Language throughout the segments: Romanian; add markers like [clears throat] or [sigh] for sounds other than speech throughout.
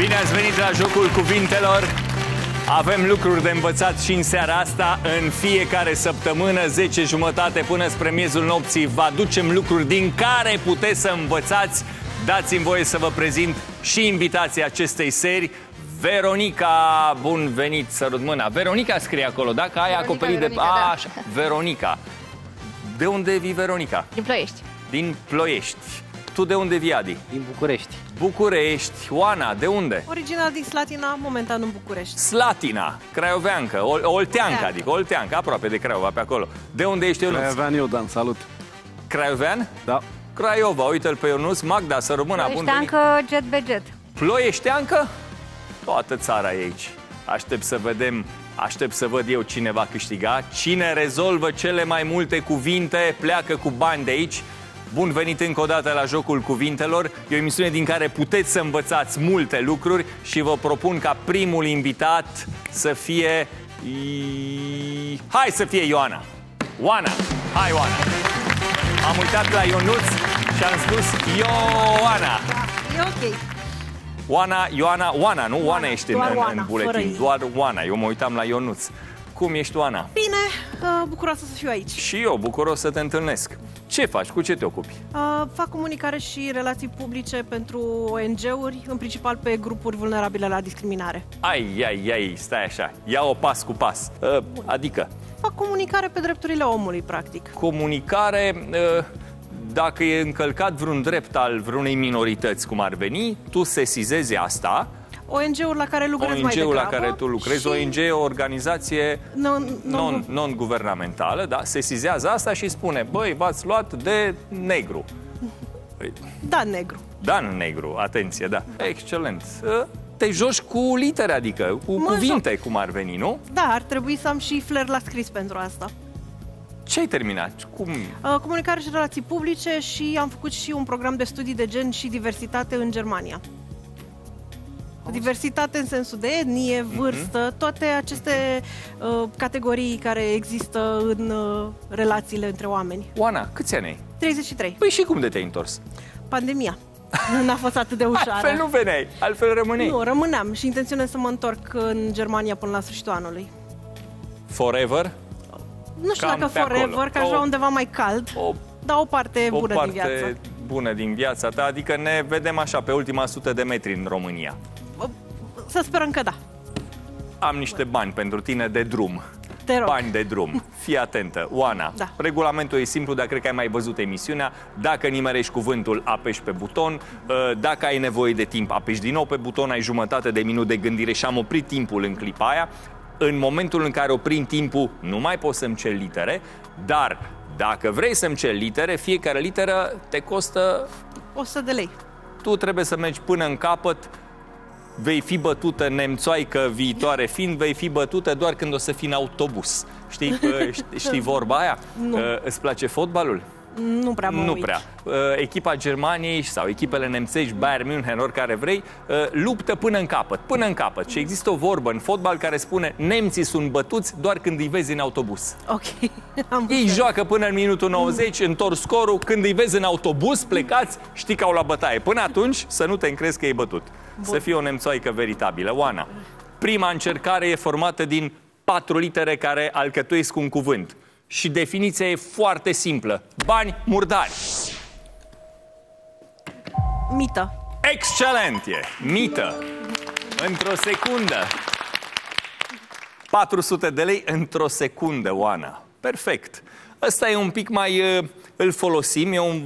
Bine ați venit la jocul cuvintelor. Avem lucruri de învățat și în seara asta. În fiecare săptămână, 10 jumătate până spre miezul nopții, vă aducem lucruri din care puteți să învățați. Dați-mi voie să vă prezint și invitația acestei serii. Veronica, bun venit, sărut mâna. Veronica scrie acolo, dacă ai Veronica, acoperit Veronica, de... da. A, așa, Veronica. De unde vii, Veronica? Din Ploiești. Din Ploiești. Tu de unde vii, Adi? Din București. București. Oana, de unde? Original din Slatina, momentan în București. Slatina, Craioveancă, Ol- Olteanca, Olteancă. adică Olteanca, aproape de Craiova, pe acolo. De unde ești Ionuț? Craiovean Iudan, salut! Craiovean? Da. Craiova, uite-l pe Ionuț, Magda, să rămână, bun venit. Ploieșteancă, jet be jet. Ploieșteancă? Toată țara e aici. Aștept să vedem, aștept să văd eu cine va câștiga. Cine rezolvă cele mai multe cuvinte, pleacă cu bani de aici. Bun venit încă o dată la Jocul Cuvintelor. E o emisiune din care puteți să învățați multe lucruri și vă propun ca primul invitat să fie... I- Hai să fie Ioana! Oana! Hai, Oana! Am uitat la Ionuț și am spus Ioana! E ok. Oana, Ioana, Oana, nu? Oana ești în, doar în, Oana, în buletin. fără I. Doar Oana. Eu mă uitam la Ionuț. Cum ești, Oana? Bine, uh, bucuroasă să fiu aici. Și eu, bucuros să te întâlnesc. Ce faci? Cu ce te ocupi? Uh, fac comunicare și relații publice pentru ONG-uri, în principal pe grupuri vulnerabile la discriminare. Ai, ai, ai, stai așa. Ia-o pas cu pas. Uh, adică, Fac comunicare pe drepturile omului, practic. comunicare... Uh, dacă e încălcat vreun drept al vreunei minorități, cum ar veni, tu sesizezi asta, ONG-uri la care lucrez mai ONG-ul la degrabă care tu lucrezi, și ONG e o organizație Non, non, non, non-guvernamentală, da, sesizează asta și spune, băi, v-ați luat de negru. Păi, Da, negru. Dan negru, atenție, da. Excelent. Uh, Te joci cu litere, adică cu Mă cuvinte, cum ar veni, nu? Da, ar trebui să am și flair la scris pentru asta. Ce ai terminat? Cum? Uh, comunicare și relații publice și am făcut și un program de studii de gen și diversitate în Germania. Diversitate în sensul de etnie, Mhm. vârstă, toate aceste uh, categorii care există în uh, relațiile între oameni. Oana, câți ani ai? 33. Păi și cum de te-ai întors? Pandemia. Nu n-a fost atât de [laughs] ușoară. Altfel nu veneai, altfel rămâneai. Nu, rămâneam și intenționez să mă întorc în Germania până la sfârșitul anului. Forever? Nu știu Cam dacă pe acolo. forever, că aș vrea O- undeva mai cald, O, dar o parte o bună parte din viață. bună din viața ta, adică ne vedem așa pe ultima sută de metri în România. Să sperăm că da. Am niște bani pentru tine de drum. Te rog. Bani de drum. Fii atentă. Oana, Da. regulamentul e simplu, dar cred că ai mai văzut emisiunea. Dacă nimerești cuvântul, apeși pe buton. Uh, Dacă ai nevoie de timp, apeși din nou pe buton. Ai jumătate de minut de gândire și am oprit timpul în clipa aia. În momentul în care oprim timpul, nu mai poți să-mi cer litere, dar dacă vrei să-mi cer litere, fiecare literă te costă 100 de lei. tu trebuie să mergi până în capăt, vei fi bătută nemțoaică viitoare fiind, vei fi bătută doar când o să fii în autobuz. Știi, [laughs] uh, știi, știi vorba aia? Nu. Uh, Îți place fotbalul? Nu prea mă nu uit. prea. Uh, Echipa Germaniei sau echipele nemțești, Bayern München, oricare vrei, uh, luptă până în capăt, până în capăt. Și există o vorbă în fotbal care spune nemții sunt bătuți doar când îi vezi în autobuz. Ok, [laughs] am Ei înțeles. joacă până în minutul 90, întorc scorul, când îi vezi în autobuz, plecați, știi că au la bătaie. Până atunci, să nu te încrezi că e bătut. Să fie o nemțoaică veritabilă. Oana, prima încercare e formată din patru litere care alcătuiesc un cuvânt. Și definiția e foarte simplă. Bani murdari. Mită. Excelent e! Mită. Într-o secundă. 400 de lei într-o secundă, Oana. Perfect. Ăsta e un pic mai... uh, Îl folosim, e un,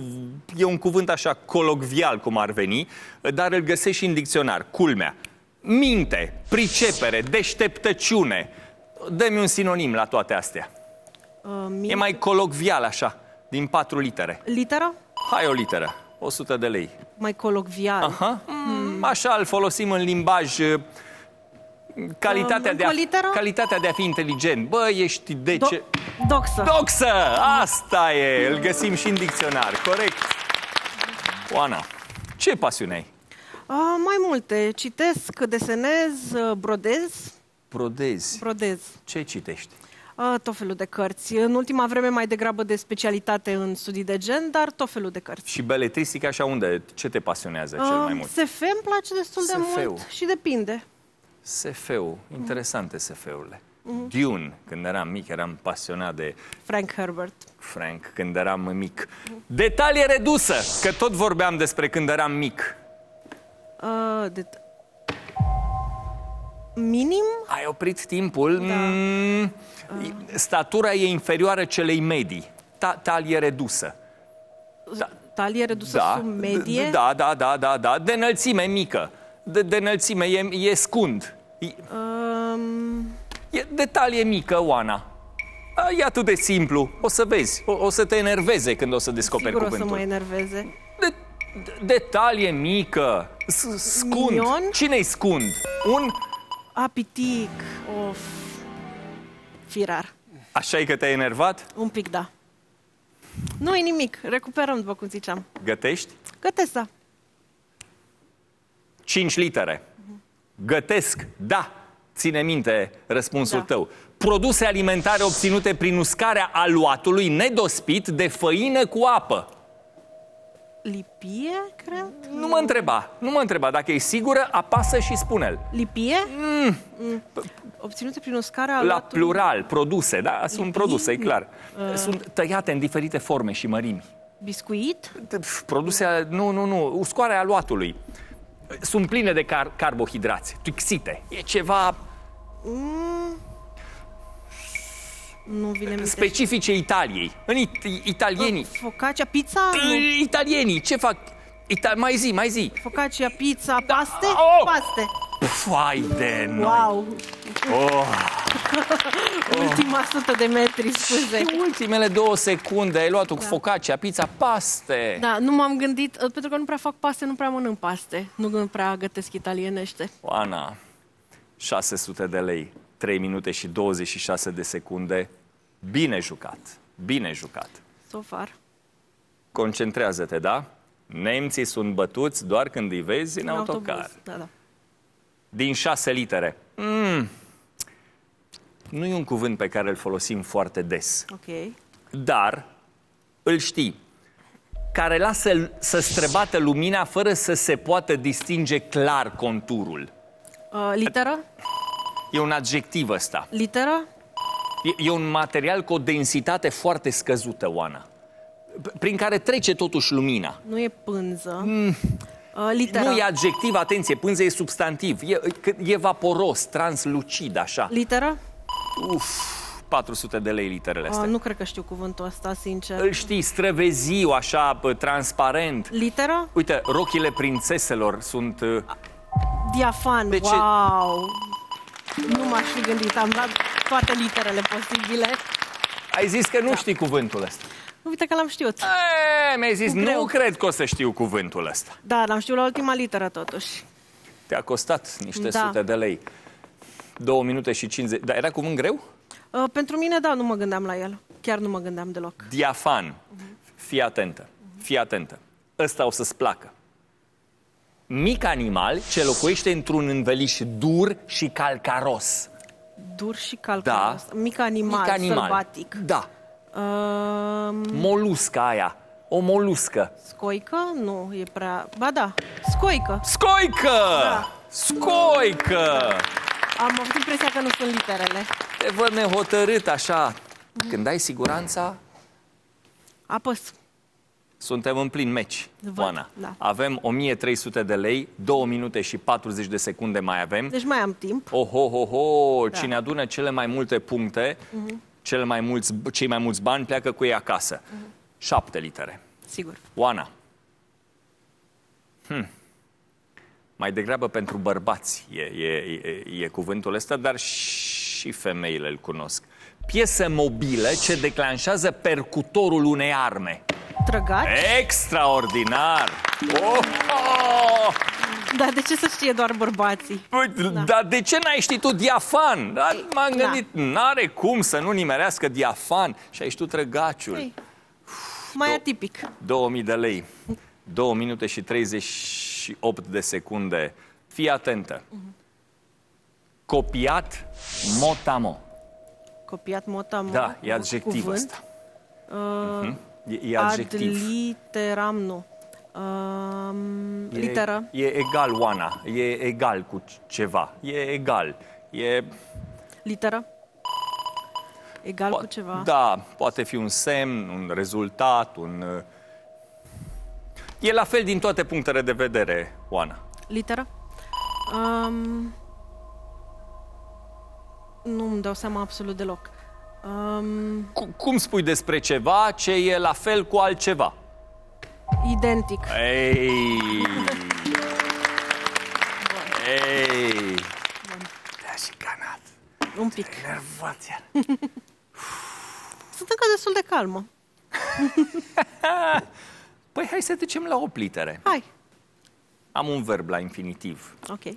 e un cuvânt așa colocvial, cum ar veni, dar îl găsești și în dicționar. Culmea. Minte, pricepere, deșteptăciune. Dă-mi un sinonim la toate astea. Uh, mi- E mai colocvial așa, din patru litere. Literă? Hai o literă, 100 de lei. Mai colocvial. Aha. Mm, Așa îl folosim în limbaj uh, calitatea, Um, de a, cu o literă? calitatea de a fi inteligent. Bă, ești de Do- ce... Doxă. Doxă! Asta e! Îl găsim și în dicționar, corect. Oana, ce pasiune ai? Uh, mai multe. Citesc, desenez, uh, brodez. Brodezi. Brodez. Ce citești? Uh, tot felul de cărți. În ultima vreme mai degrabă de specialitate în studii de gen, dar tot felul de cărți. Și beletristica așa unde? Ce te pasionează cel mai mult? SF îmi place destul de SF-ul. mult și depinde. SF-ul. Interesante SF-urile. Dune, când eram mic, eram pasionat de Frank Herbert. Frank când eram mic. Detalie redusă, că tot vorbeam despre când eram mic. Uh, de... Minim? Ai oprit timpul? Mm, statura e inferioară celei medii. Ta- talie redusă. Da. Talie redusă Da, sub medie? Da, da, da, da, da. De înălțime mică. De, de înălțime e, e scund. E, Um, e de talie mică, Oana. A, E atât de simplu. O să vezi. O, o să te enerveze când o să descoperi sigur o să cuvântul. mă enerveze. De, de, de talie mică. S- Scund. Mignon? Cine-i scund? Un... Apitic, of... Firar. Așa e că te-ai enervat? Un pic, da. Nu e nimic, recuperăm, după cum ziceam. Gătești? Gătesc, da. 5 litere. Gătesc, da. Ține minte răspunsul Da. tău. Produse alimentare obținute prin uscarea aluatului nedospit de făină cu apă. Lipie, cred? Nu mă întreba, nu mă întreba. Dacă e sigură, apasă și spune-l. Lipie? Mm. Obținute prin uscarea La aluatului. plural, produse, da? Sunt Lipii? produse, e clar. Uh. Sunt tăiate în diferite forme și mărimi. Biscuit? Pf, Produse, nu, nu, nu, uscoarea aluatului. Sunt pline de car- carbohidrați, tuxite. E ceva Nu vine minte. specifice Italiei. În it- italienii. Focaccia, pizza? Nu. Italienii, ce fac? Ita- mai zi, mai zi. Focaccia, pizza, paste? Oh! Paste. Fai de noi. Wow! Oh. [laughs] Ultima sută de metri, scuze. Și ultimele două secunde ai luat-o cu focaccia, pizza, paste. Da, nu m-am gândit, uh, pentru că nu prea fac paste, nu prea mănânc paste. Nu prea gătesc italienește. Oana, 600 de lei, 3 minute și 26 de secunde. Bine jucat, bine jucat. So far. Concentrează-te, da? Nemții sunt bătuți doar când îi vezi în, În autocar. autobuz. Da, da. Din șase litere. Mm. Nu e un cuvânt pe care îl folosim foarte des, Ok. dar îl știi. Care lasă să străbată lumina fără să se poată distinge clar conturul. Uh, literă? E un adjectiv ăsta. Literă? E, e un material cu o densitate foarte scăzută, Oana. p- Prin care trece totuși lumina. Nu e pânză. Mm. Uh, literă. Nu e adjectiv, atenție, pânză e substantiv. E, că- e vaporos, translucid, așa. Literă? Uf, 400 de lei literele Uh, astea. nu cred că știu cuvântul ăsta, sincer. Îl știi, străveziu, așa, pă, transparent. Literă? Uite, rochile prințeselor sunt... uh, Diafan. De ce- Wow! Nu m-aș fi gândit, am dat toate literele posibile. Ai zis că nu Da. știi cuvântul ăsta. Uite că l-am știut. E, mi-ai zis, Greu. nu cred că o să știu cuvântul ăsta. Da, l-am știut la ultima literă totuși. Te-a costat niște Da. sute de lei. Două minute și 50. Dar era cuvânt greu? Uh, pentru mine, da, nu mă gândeam la el. Chiar nu mă gândeam deloc. Diafan. Fii atentă. Fii atentă. Ăsta o să-ți placă. Mic animal ce locuiește într-un înveliș dur și calcaros. Dur și calcaros. Da. Mic animal, Mic animal. sălbatic. Da. Uh, Molusca aia. O moluscă. scoică? Nu, e prea... Ba da, scoică. Scoică! Da. Scoică! Am avut impresia că nu sunt literele. Te văd nehotărât așa. Când ai siguranța, Apăs. Suntem în plin meci, Văd, Oana. da. Avem 1300 de lei, 2 minute și 40 de secunde mai avem. Deci mai am timp. Oh, ho, ho, ho! Da. Cine adună cele mai multe puncte, cele mai mulți, cei mai mulți bani, pleacă cu ei acasă. Șapte litere. Sigur. Oana. Hmm. Mai degrabă pentru bărbați e, e, e, e cuvântul ăsta, dar și femeile îl cunosc. Piesă mobilă ce declanșează percutorul unei arme. Trăgaci? Extraordinar! Oh, oh! Dar de ce să știe doar bărbații? Uite, da. Dar de ce n-ai știut tu diafan? Dar m-am Da. gândit, n-are cum să nu nimerească diafan. Și ai știut trăgaciul. Ei, mai atipic. 2000 de lei. 2 minute și 38 de secunde. Fii atentă. Copiat motamo. copiat mota Da, e adjectiv cuvânt. ăsta. Uh, E, e adjectiv. Ad literam, nu. Um, E- literă. E egal, Oana. E egal cu ceva. E egal. E... Literă. Egal po- cu ceva. Da, poate fi un semn, un rezultat, un... uh, E la fel din toate punctele de vedere, Oana. Literă. Um, nu îmi dau seama absolut deloc. Um, Cu- Cum spui despre ceva ce e la fel cu altceva? identic. Ei! Ei! Te-a șicanat. Un pic. Nervat iar. Sunt încă destul de calmă. [laughs] Păi hai să trecem la 8 litere. Hai. Am un verb la infinitiv. Ok.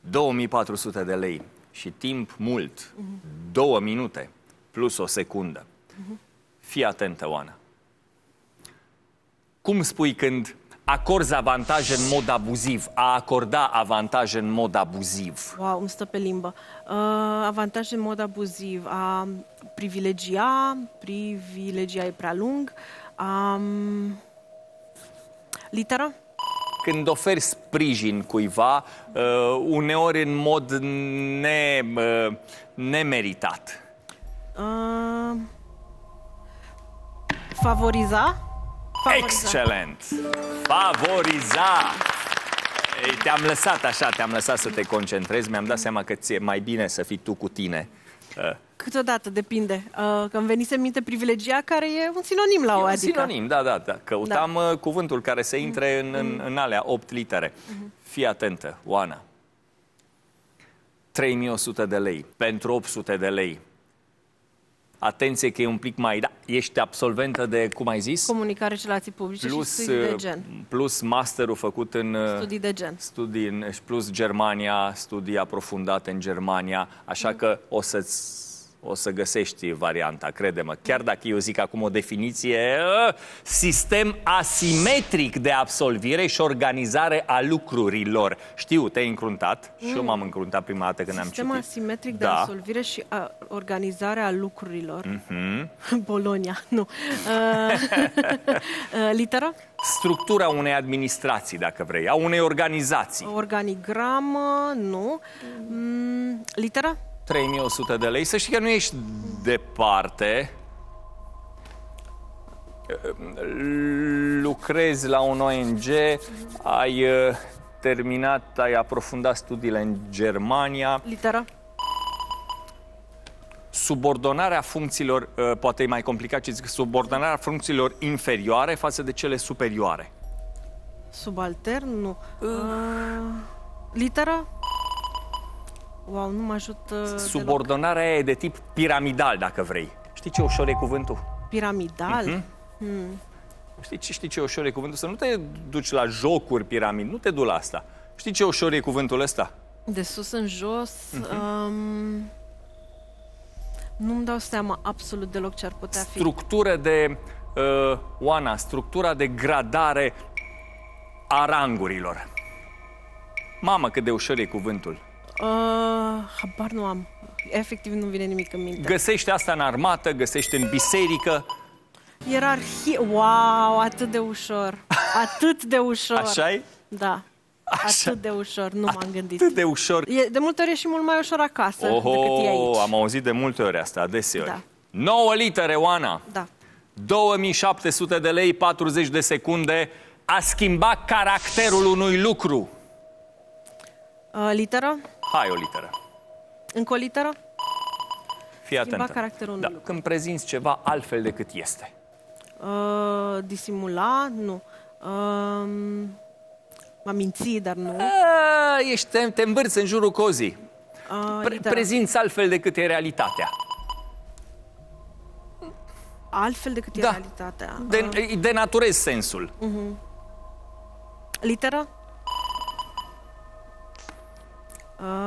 2400 de lei și timp mult, două minute plus o secundă. Fii atentă, Oana. Cum spui când acorzi avantaje în mod abuziv, a acorda avantaje în mod abuziv? Wow, îmi stă pe limbă. Uh, avantaj în mod abuziv. A privilegia, privilegia e prea lung. Um, literă? Când oferi sprijin cuiva, uh, uneori în mod ne, uh, nemeritat. Uh, favoriza? Favoriza. Excelent! Favoriza! Ei, te-am lăsat așa, te-am lăsat să te concentrezi, mi-am dat seama că ți-e mai bine să fii tu cu tine. Uh, Câteodată, depinde. Uh, că îmi venise în minte privilegia, care e un sinonim la E o, un adică. sinonim, da, da, da. Căutam da. cuvântul care să intre în, în, în alea opt litere. Fii atentă, Oana. 3100 de lei pentru 800 de lei. Atenție că e un pic mai... Da, ești absolventă de, cum ai zis? Comunicare și relații publice plus, și studii de uh, gen. plus masterul făcut în... uh, Studii de gen. studii în, plus Germania, studii aprofundate în Germania, așa că o să o să găsești varianta, crede-mă. Chiar dacă eu zic acum o definiție, ă, sistem asimetric de absolvire și organizare a lucrurilor. Știu, te-ai încruntat și eu m-am încruntat prima dată când Sistem am citit. asimetric de Da. absolvire și a, organizare a lucrurilor. Mhm. [laughs] Bologna, nu. [laughs] Uh, uh, literă? Structura unei administrații, dacă vrei, a unei organizații. Organigramă, nu. Mm, literă? 3100 de lei. Să știi că nu ești departe. Lucrezi la un ONG, ai uh, terminat, ai aprofundat studiile în Germania. Literă? Subordonarea funcțiilor, uh, poate e mai complicat ce zic, subordonarea funcțiilor inferioare față de cele superioare. Subaltern, nu. Uh, literă? Wow, nu mă ajută deloc. Subordonarea aia e de tip piramidal, dacă vrei. Știi ce ușor e cuvântul? Piramidal? Mhm. Știi, ce- știi ce ușor e cuvântul? Să nu te duci la jocuri piramid, nu te du la asta. Știi ce ușor e cuvântul ăsta? De sus în jos? Mhm. Um, nu-mi dau seama absolut deloc ce ar putea fi. Structură de, uh, Oana, structura de gradare a rangurilor. Mamă, cât de ușor e cuvântul. Uh, habar nu am. Efectiv nu vine nimic în minte. Găsește asta în armată, găsește în biserică, Ierarhie. Wow, atât de ușor. [laughs] Atât de ușor. așa e? Da. Așa. Atât de ușor, nu m-am gândit. Atât de ușor. E, de multe ori e și mult mai ușor acasă Oho, decât e aici. am auzit de multe ori asta, adeseori. Da. 9 litere, Oana. Da. 2700 de lei, 40 de secunde, a schimba caracterul unui lucru. Uh, literă? Hai o literă. Încă o literă? Fii Schimba atentă. caracterul unui da, lucru. Când prezinți ceva altfel decât este. Uh, disimula? Nu. Uh, m-am mințit, dar nu. A, ești, te, te învârți în jurul cozii. Uh, Pre- literă. prezinți altfel decât e realitatea. Altfel decât e Da. realitatea. De, Uh, denaturezi sensul. literă?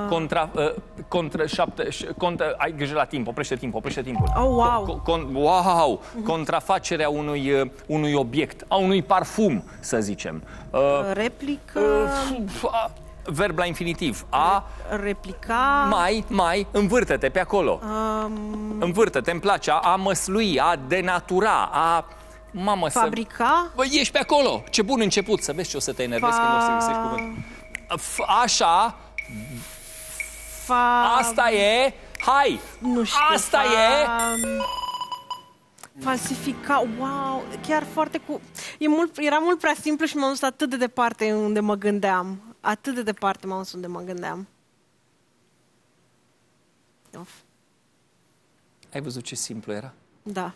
Contra, uh, contra șapte, ș- contra, ai grijă la timp, oprește timpul, oprește timpul. Oh, wow. Co- con, wow! Contrafacerea unui, uh, unui obiect, a unui parfum, să zicem. Uh, Uh, replică? uh, f- a- verb la infinitiv. A, Replica. mai, mai, învârte-te pe acolo. Um, Învârte-te, îmi place. A, a măslui, a denatura, a... Mamă, să... fabrica. Bă, ești pe acolo! Ce bun început! Să vezi ce o să te enervezi Fa- când o să găsești cuvânt. F- Așa, Fa... asta e... Hai! Nu știu. Asta fa... e... Falsifica, wow, chiar foarte cu... E mult, era mult prea simplu și m-am dus atât de departe unde mă gândeam. Atât de departe m-am dus unde mă gândeam. Of. Ai văzut ce simplu era? Da,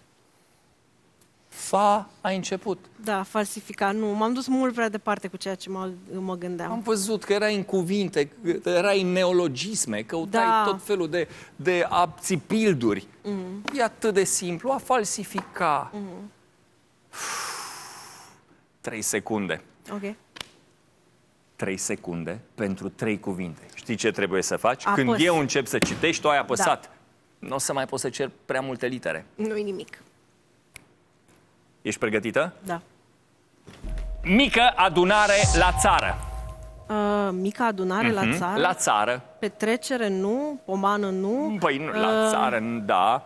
Fa a început. da, falsifica. Nu, m-am dus mult prea departe cu ceea ce mă, mă gândeam. Am văzut că erai în cuvinte, că erai în neologisme, căutai Da. tot felul de, de abțipilduri. Mm. E atât de simplu, a falsifica. Mm. Trei secunde. Ok. Trei secunde pentru trei cuvinte. Știi ce trebuie să faci? Apăs. Când eu încep să citești, tu ai apăsat. Da. Nu o să mai poți să cer prea multe litere. Nu-i nimic. Ești pregătită? Da. Mică adunare la țară. Uh, mica adunare la Mhm. țară. La țară. Petrecere nu, pomană nu. Păi nu, la Uh, țară, da.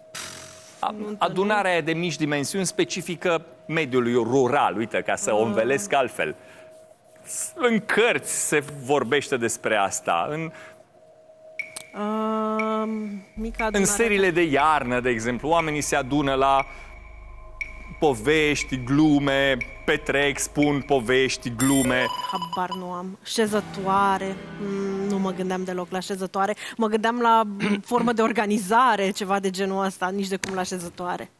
[laughs] A- Adunarea e de mici dimensiuni specifică mediului rural, uite, ca să Uh. o învelesc altfel. În cărți se vorbește despre asta, în, Uh, mica adunare. în seriile de iarnă, de exemplu, oamenii se adună la povești, glume, petrec, spun povești, glume. Habar nu am. Șezătoare. Mm, nu mă gândeam deloc la șezătoare. Mă gândeam la mm, [clears throat] formă de organizare, ceva de genul ăsta, nici de cum la șezătoare.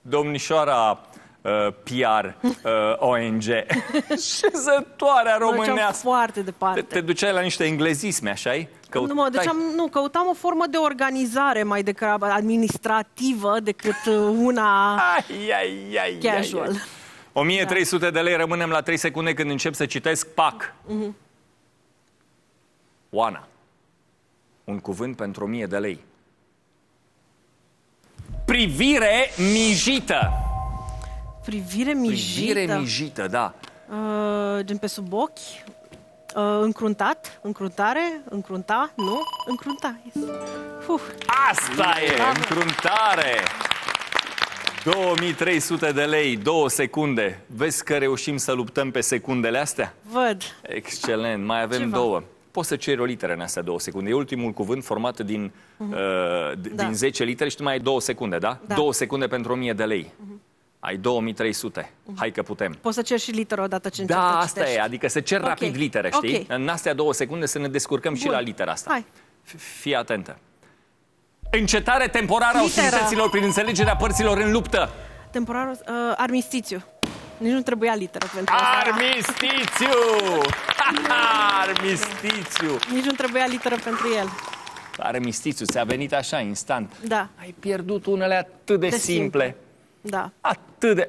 Domnișoara uh, PR, uh, ONG, [laughs] șezătoarea Mă duceam românească. foarte Te, departe. te duceai la niște englezisme, așa-i? nu, mă duceam, nu, căutam o formă de organizare mai degrabă administrativă decât uh, una Ai, ai, ai, casual. Ai, ai. 1300 de lei, rămânem la 3 secunde când încep să citesc PAC. Mhm. Oana. Un cuvânt pentru 1000 de lei. Privire mijită. Privire mijită. Privire mijită, da. Uh, gen pe sub ochi. Uh, încruntat. Încruntare. Încrunta. Nu. Încrunta. Yes. Uf. Asta e, încruntare. 2300 de lei, 2 secunde. Vezi că reușim să luptăm pe secundele astea? Văd. Excelent, mai avem Ceva. două. Poți să ceri o literă în astea două secunde. E ultimul cuvânt format din, uh, d- Da. din 10 litere și tu mai ai două secunde, da? Da. Două secunde pentru 1000 de lei. Ai 2300. Hai că putem. Poți să cer și literă odată ce începi Da, să asta citești. e, adică să cer Ok. rapid litere, știi? Ok. În astea două secunde să ne descurcăm și Bun. la litera asta. Hai. F- Fii atentă. Încetare temporară a Litera. ostilităților prin înțelegerea părților în luptă. Temporar, uh, armistițiu. Nici nu trebuia literă pentru asta. Armistițiu! [laughs] Armistițiu! Nici nu trebuia literă pentru el. Armistițiu, ți-a venit așa, instant. Da, Ai pierdut unele atât de, De simple. simple. Da, Atât de...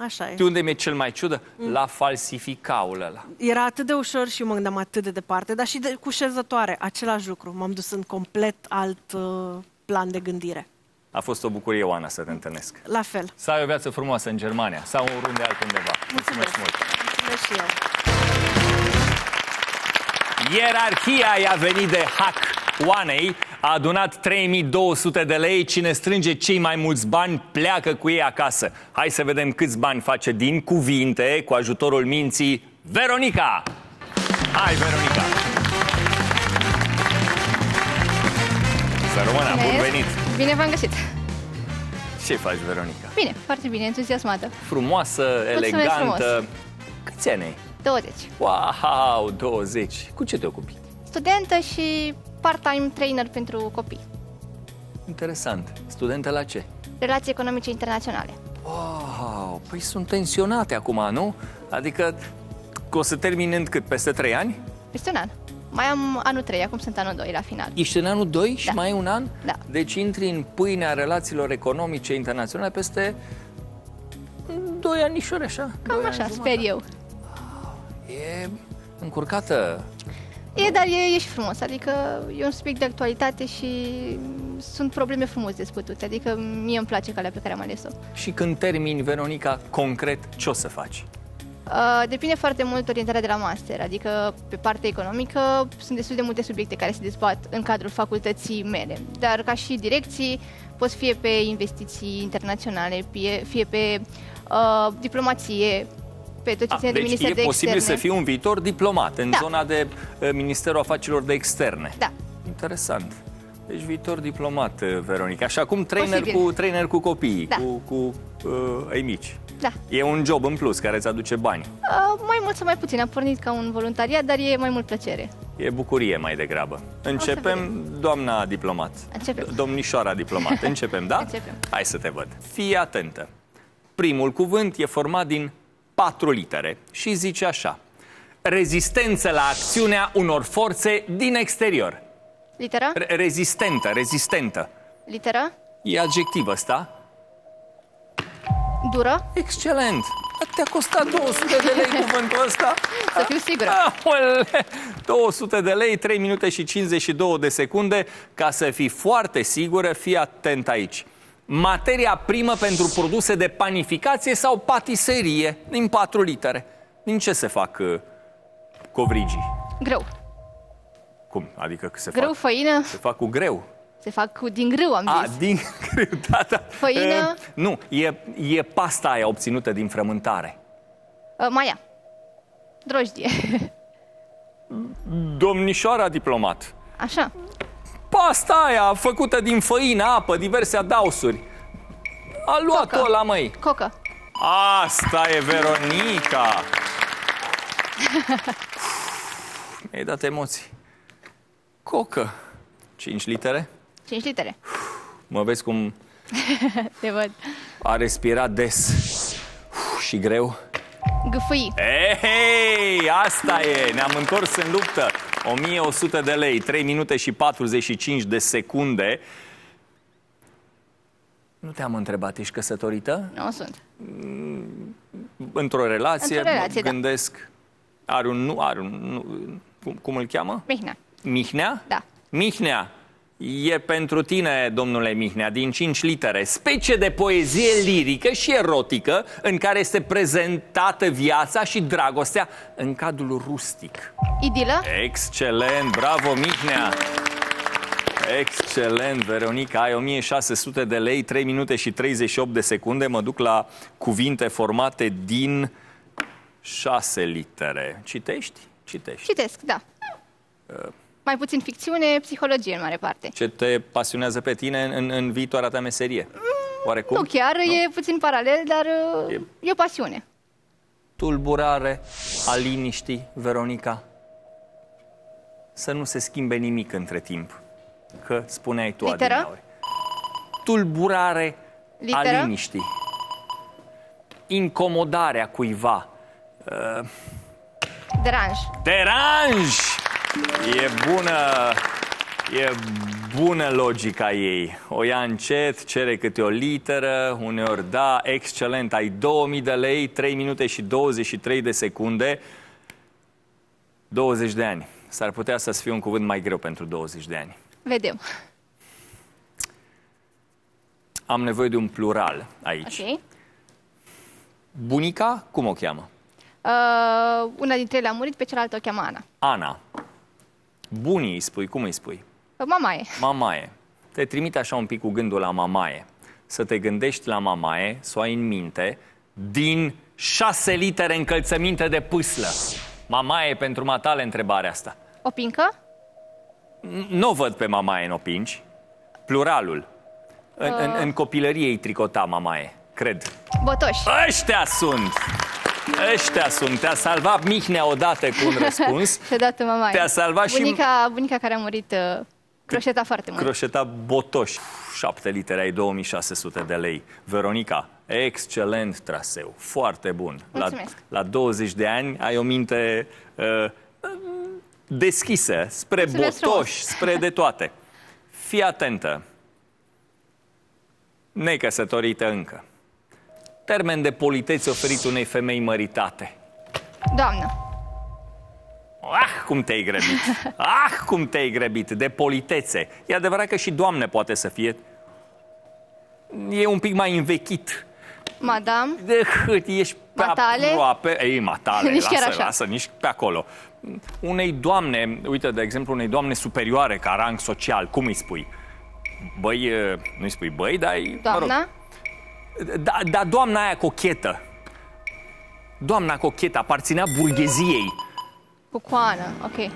așa e. Știi unde mi-e cel mai ciudă? La falsificaul ăla. Era atât de ușor și eu mă gândeam atât de departe, dar și de, cu șezătoare, același lucru. M-am dus în complet alt uh, plan de gândire. A fost o bucurie, Oana, să te întâlnesc. La fel. Să ai o viață frumoasă în Germania sau oriunde altundeva. Mulțumesc mult! Mulțumesc și eu. Ierarhia i-a venit de hack Oanei, a adunat 3200 de lei, cine strânge cei mai mulți bani pleacă cu ei acasă. Hai să vedem câți bani face din cuvinte cu ajutorul minții Veronica! Hai, Veronica! Să rămână, bun Mulțumesc. venit! Bine v-am găsit. Ce faci, Veronica? Bine, foarte bine, entuziasmată. Frumoasă, elegantă. Câți ani ai? 20. Wow, 20. Cu ce te ocupi? Studentă și part-time trainer pentru copii. Interesant. Studentă la ce? Relații economice internaționale. Wow, păi sunt tensionate acum, nu? Adică că o să termin în cât? Peste 3 ani? Peste un an. Mai am anul 3, acum sunt anul 2 la final. Ești în anul 2 și Da. mai ai un an? Da. Deci intri în pâinea relațiilor economice internaționale peste 2 anișori, așa? Cam Doi așa, ani sper eu. E încurcată. E, dar e, e și frumos, adică e un subiect de actualitate și sunt probleme frumos dezbătute, adică mie îmi place calea pe care am ales-o. Și când termini, Veronica, concret, ce o să faci? Uh, depinde foarte mult orientarea de la master, adică pe partea economică sunt destul de multe subiecte care se dezbat în cadrul facultății mele, dar ca și direcții pot fie pe investiții internaționale, fie, fie pe uh, diplomație, pe tot ce A, ține de deci minister e de posibil externe. să fii un viitor diplomat în Da. zona de uh, Ministerul Afacerilor de Externe. Da. Interesant. Deci viitor diplomat, uh, Veronica. Și acum trainer Posibil. cu, trainer cu copiii, Da. cu, cu uh, ai mici. Da. E un job în plus care îți aduce bani. Uh, mai mult sau mai puțin, a pornit ca un voluntariat, dar e mai mult plăcere. E bucurie mai degrabă. Începem, doamna diplomat. Începem. Domnișoara diplomat. [laughs] Începem, da? Începem. Hai să te văd. Fii atentă. Primul cuvânt e format din patru litere și zice așa. Rezistență la acțiunea unor forțe din exterior. Litera? Re- rezistentă, rezistentă. Litera? E adjectiv ăsta? Dură? Excelent! Te-a costat 200 de lei cuvântul ăsta? Să fiu sigură. Aole! 200 de lei, 3 minute și 52 de secunde. Ca să fii foarte sigură, fii atent aici. Materia primă pentru produse de panificație sau patiserie, din patru litere. Din ce se fac uh, covrigii? Greu. Cum? Adică că se Grâu, fac, făină, se fac cu greu. se fac cu, din grâu, am A, zis. din [laughs] greu, da, da. Făină. Uh, nu, e, e pasta aia obținută din frământare. Uh, Maia. Drojdie. [laughs] Domnișoara diplomat. Așa. Pasta aia făcută din făină, apă, diverse adausuri. A luat-o Cocă. la măi. Cocă. Asta e Veronica. Mi-ai dat emoții. Cocă. 5 litere. 5 litere. Mă vezi cum [laughs] Te văd. a respirat des Uf, și greu. Gâfâi. Ei, asta e, ne-am întors în luptă. 1100 de lei, 3 minute și 45 de secunde. Nu te-am întrebat, ești căsătorită? Nu sunt. Într-o relație, Într-o relație, mă da. gândesc, are un, nu, are un, nu, cum, cum îl cheamă? Mihnea. Mihnea? Da. Mihnea, e pentru tine, domnule Mihnea, din 5 litere, specie de poezie lirică și erotică în care este prezentată viața și dragostea în cadrul rustic. Idilă. Excelent, bravo Mihnea! Excelent, Veronica, ai 1600 de lei, 3 minute și 38 de secunde. Mă duc la cuvinte formate din 6 litere. Citești? Citești. Citesc, da. Mai puțin ficțiune, psihologie în mare parte. Ce te pasionează pe tine în, în viitoarea ta meserie? Oarecum? Nu chiar, e puțin paralel, dar uh, E- e o pasiune. Tulburare a liniștii, Veronica? Să nu se schimbe nimic între timp. Că spuneai tu Literă? adineauri. Tulburare a Literă? liniștii. Incomodarea cuiva. Deranj. Deranj! E bună, e bună logica ei. O ia încet, cere câte o literă, uneori da, excelent. Ai 2000 de lei, 3 minute și 23 de secunde. 20 de ani. S-ar putea să-ți fie un cuvânt mai greu pentru 20 de ani. Vedem. Am nevoie de un plural aici. Ok. Bunica, cum o cheamă? Uh, una dintre ele a murit, pe cealaltă o cheamă Ana. Ana. Bunii îi spui, cum îi spui? Uh, Mama e. Mamaie. Te trimite așa un pic cu gândul la mamaie. Să te gândești la mamaie, să o ai în minte, din șase litere încălțăminte de pâslă. Mamaie pentru matale întrebarea asta. O pincă? N- Nu o văd pe mamaie în opinci. Pluralul. În, în, în copilărie îi tricota mamaie, cred. Botoș. Ăștia sunt! Ăștia sunt. Te-a salvat Mihnea odată cu un răspuns. [laughs] Și-a dat mama Te-a salvat și- bunica, bunica care a murit uh, croșeta foarte mult. Croșeta Botoș. Șapte litere, ai 2600 de lei. Veronica, excelent traseu, foarte bun. La, Mulțumesc. la 20 de ani ai o minte uh, deschisă spre Mulțumesc botoș, frumos. spre de toate. Fii atentă. Necăsătorită încă. Termen de politețe oferit unei femei măritate. Doamnă. Ah, cum te-ai grăbit! [laughs] Ah, cum te-ai grăbit! De politețe. E adevărat că și doamne poate să fie. E un pic mai învechit. Madame, De hât, ești pe Matale? aproape. Ei, matale, [laughs] Nici chiar lasă, așa. lasă, nici pe acolo. Unei doamne, uite, de exemplu, unei doamne superioare ca rang social, cum îi spui? Băi, eh, nu-i spui băi, dar... e- Mă doamna, rog, da, da, doamna aia cochetă. Doamna cochetă aparținea burgheziei. cu coană, ok.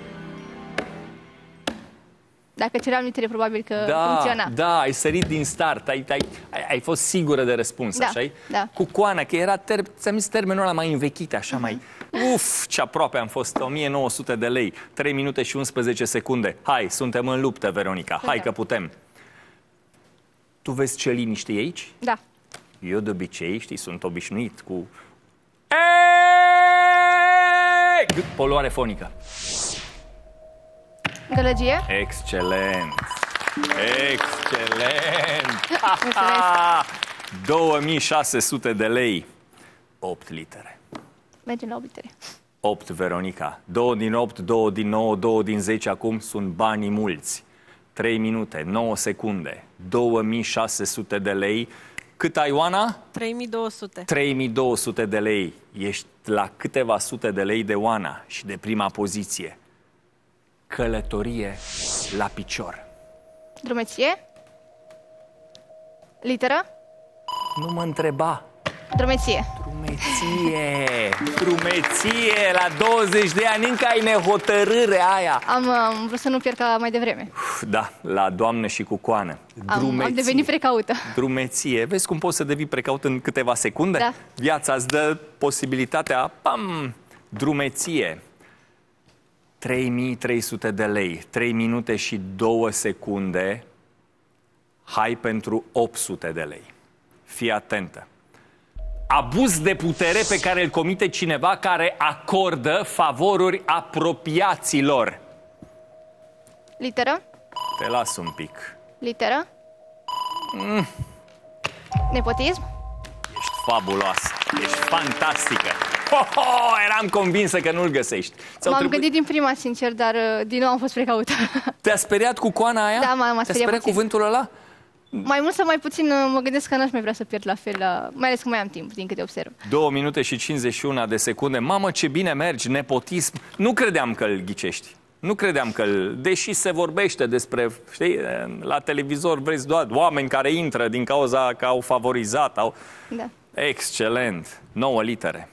Dacă ceream litere, probabil că Da, funcționa. da, ai sărit din start, ai, ai, ai, ai fost sigură de răspuns, Da, așa da. Cu coană, că era, ter, ți-am zis termenul ăla mai învechit, așa mai... Mhm. Uf, ce aproape am fost, 1900 de lei, 3 minute și 11 secunde. Hai, suntem în luptă, Veronica, hai Suntem. că putem. Tu vezi ce liniște e aici? Da. Eu de obicei, știi, sunt obișnuit cu... Ei! Poluare fonică. Gălăgie, Excelent! Excelent! Mulțumesc. 2600 de lei. 8 litere. mergem la obitere. 8, Veronica. 2 din 8, 2 din 9, 2 din 10 acum sunt banii mulți. 3 minute, 9 secunde, 2600 de lei. Cât ai, Oana? 3200. 3200 de lei. Ești la câteva sute de lei de Oana și de prima poziție. Călătorie la picior. Drumeție, literă, Nu mă întreba. drumeție. Drumeție! Drumeție! La 20 de ani încă ai nehotărârea aia. Am, am vrut să nu pierd ca mai devreme. Uf, Da, la doamnă și cu coană. Am, am devenit precaută. Drumeție. Vezi cum poți să devii precaut în câteva secunde? Da. Viața îți dă posibilitatea, pam, drumeție. 3300 de lei, 3 minute și 2 secunde. Hai pentru 800 de lei. Fii atentă. Abuz de putere pe care îl comite cineva care acordă favoruri apropiaților. Literă, Te las un pic. literă, Mm. nepotism, Ești fabuloasă, ești fantastică. Ho, ho, eram convinsă că nu-l găsești. Sau M-am trebuie- gândit din prima, sincer, dar uh, din nou am fost precaută. Te-a speriat cu coana aia? Da, m-a- m-a Te-a speriat speriat puțin. cuvântul ăla? Mai mult sau mai puțin uh, mă gândesc că n-aș mai vrea să pierd la fel, la... mai ales că mai am timp, din câte observ. 2 minute și 51 de secunde. Mamă, ce bine mergi, nepotism. Nu credeam că îl ghicești. Nu credeam că îl... Deși se vorbește despre, știi, la televizor vezi doar oameni care intră din cauza că au favorizat, au... Da. Excelent! 9 litere.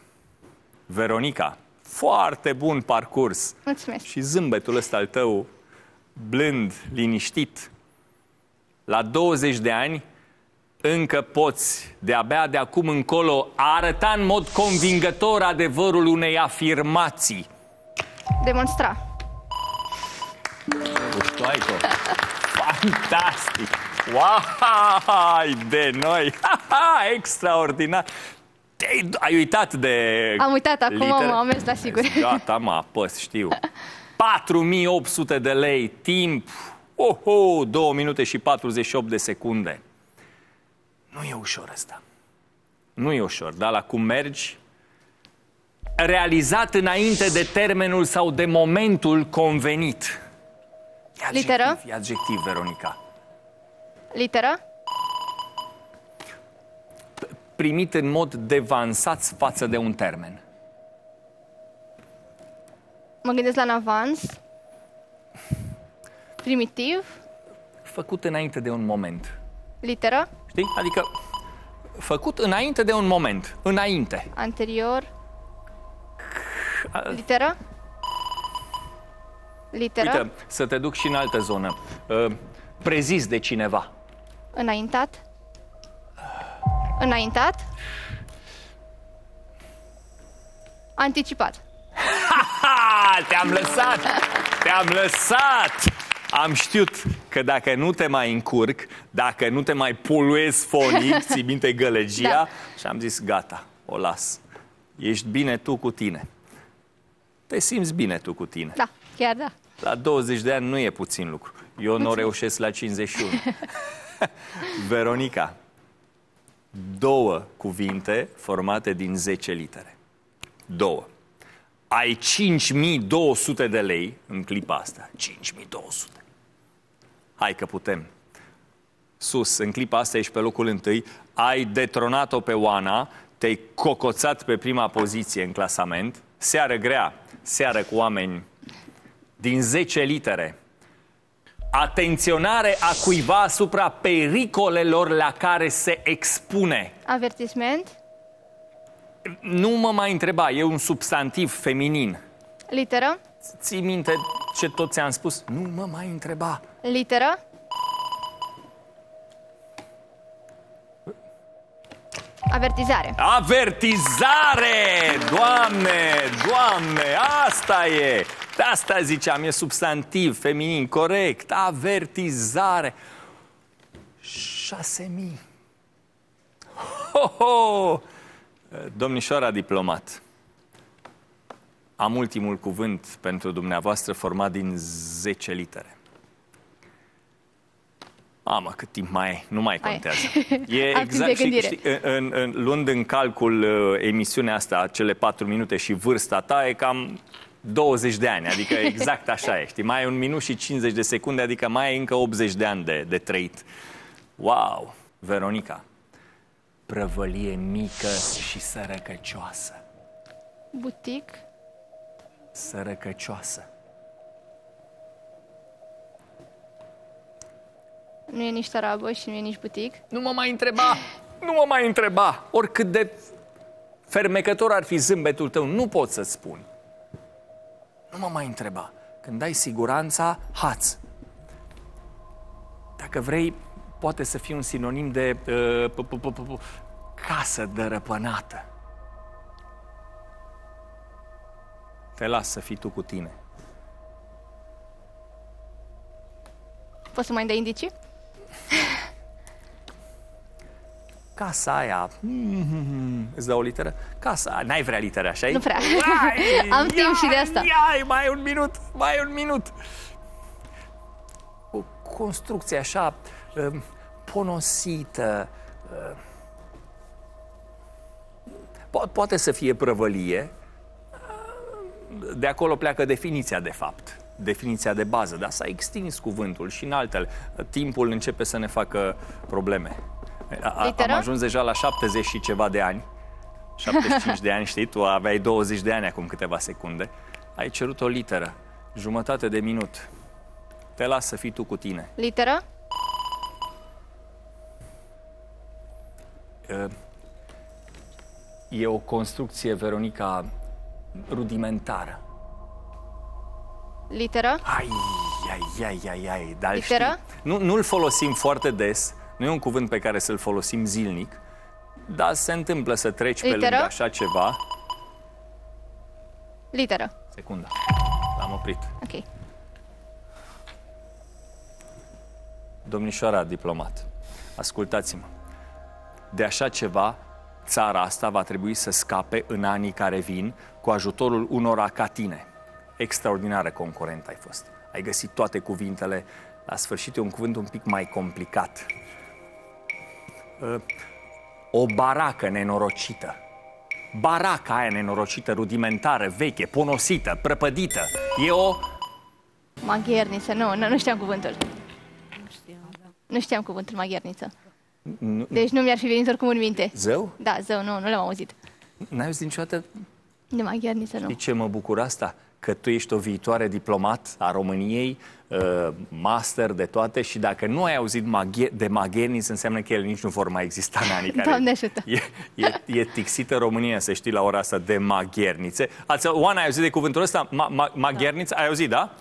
Veronica, foarte bun parcurs. Mulțumesc. Și zâmbetul ăsta al tău, blând, liniștit, la 20 de ani, încă poți, de-abia de acum încolo, a arăta în mod convingător adevărul unei afirmații. Demonstra. Puștoaico, fantastic! Wow, de noi! [laughs] Extraordinar! Te-ai, ai uitat de Am uitat, acum litere? am- am mers la sigur. Gata, mă, apăs, știu. [laughs] 4800 de lei, timp, oho, 2 minute și 48 de secunde. Nu e ușor asta. Nu e ușor, dar la cum mergi, realizat înainte de termenul sau de momentul convenit. E adjectiv, Literă? E adjectiv, Veronica. Literă, Primit în mod devansat față de un termen. mă gândesc la în avans, primitiv, Făcut înainte de un moment. literă, Știi? Adică făcut înainte de un moment. Înainte. anterior, literă, literă, Uite, să te duc și în altă zonă. Uh, Prezis de cineva. înaintat, înaintat, anticipat. Ha! Te-am lăsat! Te-am lăsat! Am știut că dacă nu te mai încurc, dacă nu te mai poluezi fonic, [laughs] ții minte gălăgia, Da. și am zis gata, o las. Ești bine tu cu tine. Te simți bine tu cu tine. Da, chiar da. La 20 de ani nu e puțin lucru. Eu nu o reușesc la 51. [laughs] Veronica, două cuvinte formate din 10 litere. Două. Ai 5200 de lei în clipa asta. 5200. Hai că putem. sus, în clipa asta ești pe locul întâi, ai detronat-o pe Oana, te-ai cocoțat pe prima poziție în clasament, seară grea, seară cu oameni din 10 litere, atenționare a cuiva asupra pericolelor la care se expune. Avertisment. Nu mă mai întreba, e un substantiv feminin. Literă. Ții minte ce tot ți-am spus? Nu mă mai întreba. Literă. Avertizare. Avertizare! Doamne, doamne, asta e! De asta ziceam, e substantiv feminin, corect. Avertizare. 6000. Ho, ho! Domnișoara diplomat, am ultimul cuvânt pentru dumneavoastră format din 10 litere. Mamă, cât timp mai e, nu mai contează. [laughs] E Am exact timp de și, gândire. știi, în, în, luând în calcul uh, emisiunea asta, cele 4 minute și vârsta ta, e cam 20 de ani, adică [laughs] exact așa e, știi? Mai ai un minut și 50 de secunde, adică mai ai încă 80 de ani de, de trăit. Wow! Veronica, prăvălie mică și sărăcăcioasă. Butic. Sărăcăcioasă. Nu e nici tarabă și nu e nici butic. Nu mă mai întreba! Nu mă mai întreba! Oricât de fermecător ar fi zâmbetul tău, nu pot să-ți spun. Nu mă mai întreba. Când ai siguranța, haț. Dacă vrei, poate să fie un sinonim de uh, p- p- p- p- casă dărăpânată. Te las să fii tu cu tine. Poți să mai dai indicii? Casa aia, mm, îți dau o literă? Casa aia, n-ai vrea litere, așa Nu prea. Ai, [laughs] Am timp și de asta. Ai, mai un minut, mai un minut. O construcție așa um, ponosită. uh, po- Poate să fie prăvălie. Uh, De acolo pleacă definiția, de fapt. Definiția de bază, dar s-a extins cuvântul și în altele. Timpul începe să ne facă probleme. A- a- Literă? Am ajuns deja la 70 și ceva de ani. [laughs] 75 de ani, știi? Tu aveai 20 de ani acum câteva secunde. Ai cerut o literă. Jumătate de minut. Te las să fii tu cu tine. Literă. Uh, E o construcție, Veronica, rudimentară. Literă. Ai, ai, ai, ai, ai. Dar Literă? știi, nu, nu-l folosim foarte des, nu e un cuvânt pe care să-l folosim zilnic, dar se întâmplă să treci pe Literă? lângă așa ceva. Literă. Secunda. L-am oprit. Ok. Domnișoara diplomat, ascultați-mă. De așa ceva, țara asta va trebui să scape în anii care vin cu ajutorul unora ca tine. Extraordinară concurent ai fost. Ai găsit toate cuvintele. La sfârșit e un cuvânt un pic mai complicat. Uh, O baracă nenorocită. Baraca aia nenorocită, rudimentară, veche, ponosită, prăpădită. E o... Magherniță. Nu, nu, nu știam cuvântul. Nu știam cuvântul magherniță. Deci nu mi-ar fi venit oricum în minte. Zău? Da, zău, nu, nu l-am auzit. N-ai auzit niciodată De magherniță, nu. Știi ce mă bucur asta? Că tu ești o viitoare diplomat a României, uh, master de toate și dacă nu ai auzit maghe- de magherniți, înseamnă că ele nici nu vor mai exista în anii [laughs] care... Doamne ajută! E, e, e tixită România, să știi, la ora asta de maghernițe. Ați, Oana, ai auzit de cuvântul ăsta? Ma, ma, magherniță? Ai auzit, da?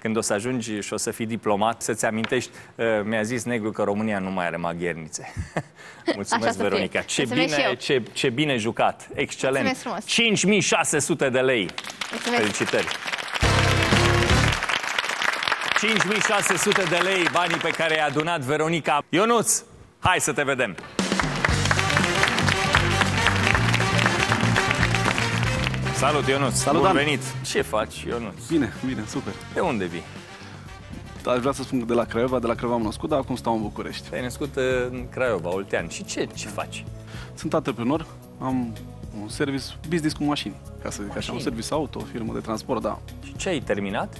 Când o să ajungi și o să fii diplomat, să-ți amintești, uh, mi-a zis Negru că România nu mai are maghernițe. [laughs] Mulțumesc, Așa să fie. Veronica. Ce Mulțumesc și bine, eu. ce, ce bine jucat. Excelent. Mulțumesc frumos. 5600 de lei. Mulțumesc. Felicitări! 5600 de lei, banii pe care i-a adunat Veronica. Ionuț, hai să te vedem! Salut, Ionuț! Salut, Bun Dan. venit! Ce faci, Ionuț? Bine, bine, super. De unde vii? Aș vrea să spun că de la Craiova, de la Craiova am născut, dar acum stau în București. Te-ai născut uh, în Craiova, Oltean. Și ce, ce faci? Sunt antreprenor, am un service, business cu mașini, ca să zic așa, un Mașini. service auto, o firmă de transport, da. Și ce ai terminat?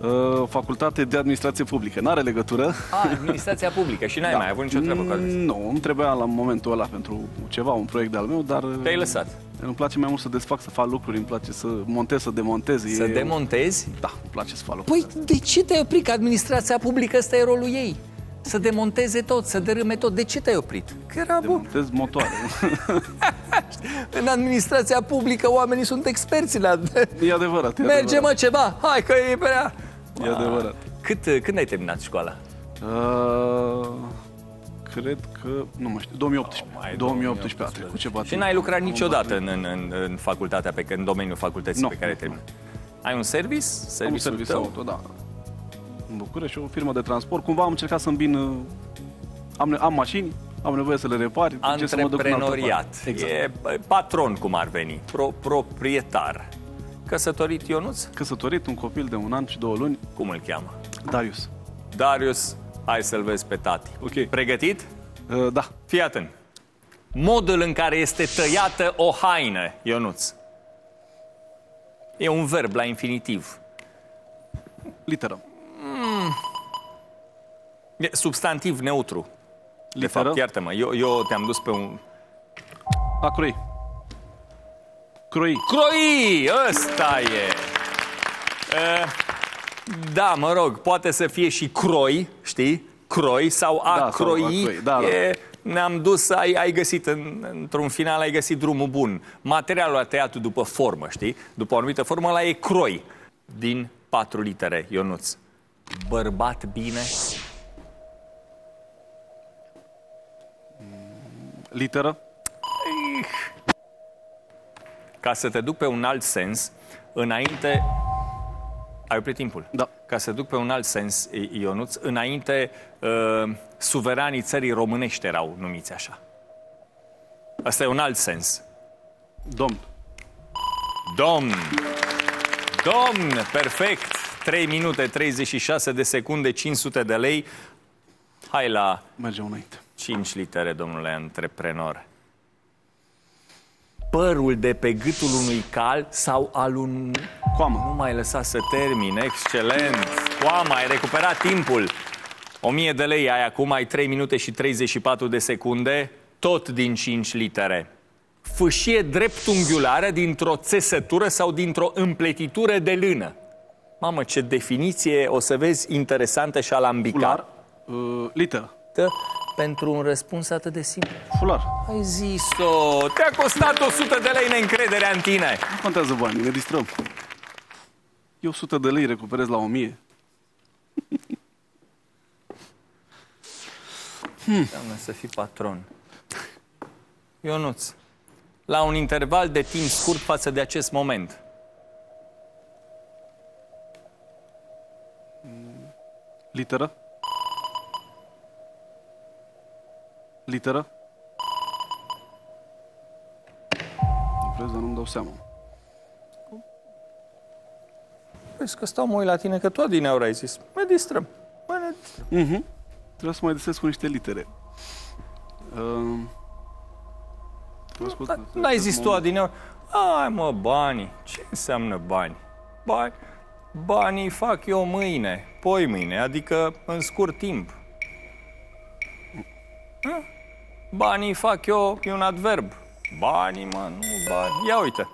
Uh, facultate de administrație publică. N-are legătură. A, administrația [laughs] publică și n-ai da. mai avut nicio treabă cu asta. Nu, îmi trebuia la momentul ăla pentru ceva, un proiect de-al meu, dar... Te-ai lăsat. Îmi place mai mult să desfac, să fac lucruri, îmi place să montez, să demontez. Să e... demontezi? Da, îmi place să fac lucruri. Păi de ce te-ai oprit? Că administrația publică ăsta e rolul ei. Să demonteze tot, să dărâme tot. De ce te-ai oprit? Că era bun. Demontez motoare. [laughs] În administrația publică oamenii sunt experți la... e adevărat, e Merge adevărat. mă ceva, hai că e prea... E adevărat. Cât, când ai terminat școala? Uh, cred că, nu mai știu, 2018. mai 2018 a trecut ceva Și timp. n-ai lucrat niciodată Am în, în, în, în facultatea, pe, în domeniul facultății Nu. pe care ai terminat. Ai un service? Am un Serviciul serviciu tău? auto, da. În București, o firmă de transport. Cumva am încercat să îmbin... uh, Am, ne- am mașini, am nevoie să le repar. ce să mă duc în altă Antreprenoriat. parte. Exact. E bă, patron, cum ar veni. Pro, proprietar. Căsătorit Ionuț? Căsătorit, un copil de un an și două luni, Cum îl cheamă? Darius. Darius, hai să-l vezi pe tati. Ok. Pregătit? Uh, da, Fii atent. Modul în care este tăiată o haină, Ionuț. E un verb la infinitiv. literă. E substantiv neutru. De Literă. fapt, iartă-mă, eu, eu te-am dus pe un... A croi. Croi. Croi! Ăsta e! E, Da, mă rog, poate să fie și croi, știi? Croi sau a Da, sau croi. a croi, da, da. E, ne-am dus, ai, ai găsit, în, într-un final ai găsit drumul bun. Materialul a tăiat după formă, știi? După o anumită formă, ăla e croi. Din patru litere, Ionuț. Bărbat bine? Literă. Ca să te duc pe un alt sens, înainte... Ai oprit timpul? Da. Ca să duc pe un alt sens, I- Ionuț, înainte uh, suveranii țării românești erau numiți așa. Asta e un alt sens. Domn. Domn! Domn! Perfect! 3 minute 36 de secunde, 500 de lei. Hai la Mergem înainte. 5 litere, domnule antreprenor. Părul de pe gâtul unui cal sau al un... Nu Coamă. mai lăsa să termin, excelent! Coama, ai recuperat timpul. 1000 de lei ai acum, ai 3 minute și 34 de secunde, tot din 5 litere. Fâșie dreptunghiulară dintr-o țesătură sau dintr-o împletitură de lână. Mamă, ce definiție, o să vezi, interesantă și alambicată Fular. Uh, literă. Pentru un răspuns atât de simplu. Fular. Ai zis-o! Te-a costat 100 de lei neîncrederea în tine! Nu contează banii, ne distrăm. Eu 100 de lei recuperez la 1000. Înseamnă să fii patron. Ionuț, la un interval de timp scurt față de acest moment, Literă. Literă. Livrez, dar nu-mi dau seama. vezi că stau mă uit la tine, că tu adineauri ai zis. Mă distrăm. Mă ne distrăm. Mhm. Trebuie să mai desesc cu niște litere. Uh, Dar N-ai zis tu adineauri. Ai mă, banii. Ce înseamnă bani? Bani. Banii fac eu mâine, poi mâine, adică în scurt timp. Hă? Banii fac eu, e un adverb. Banii, mă, nu bani. Ia uite.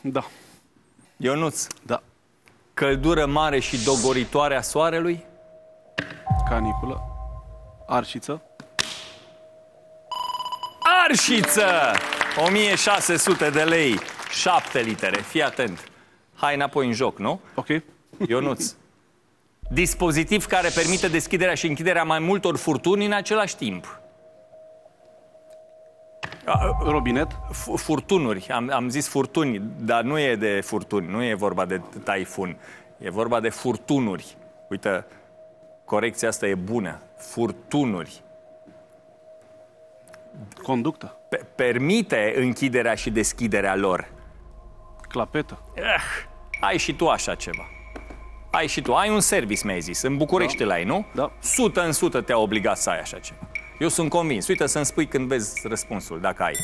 Da. Ionuț, Da. căldură mare și dogoritoare a soarelui? Caniculă. Arșiță. Arșiță! 1600 de lei, 7 litere. Fii atent. Hai înapoi în joc, nu? Ok. Ionuț. [laughs] Dispozitiv care permite deschiderea și închiderea mai multor furtuni în același timp. Robinet. F- Furtunuri, am, am zis furtuni, dar nu e de furtuni, nu e vorba de taifun. E vorba de furtunuri. Uite, corecția asta e bună. Furtunuri. Conductă. Pe- permite închiderea și deschiderea lor. Clapetă. Eh, ai și tu așa ceva. Ai și tu. Ai un service, mi-ai zis. În București Da. la ai, nu? Da. Sută în sută te-a obligat să ai așa ceva. Eu sunt convins. Uite să-mi spui când vezi răspunsul, dacă ai.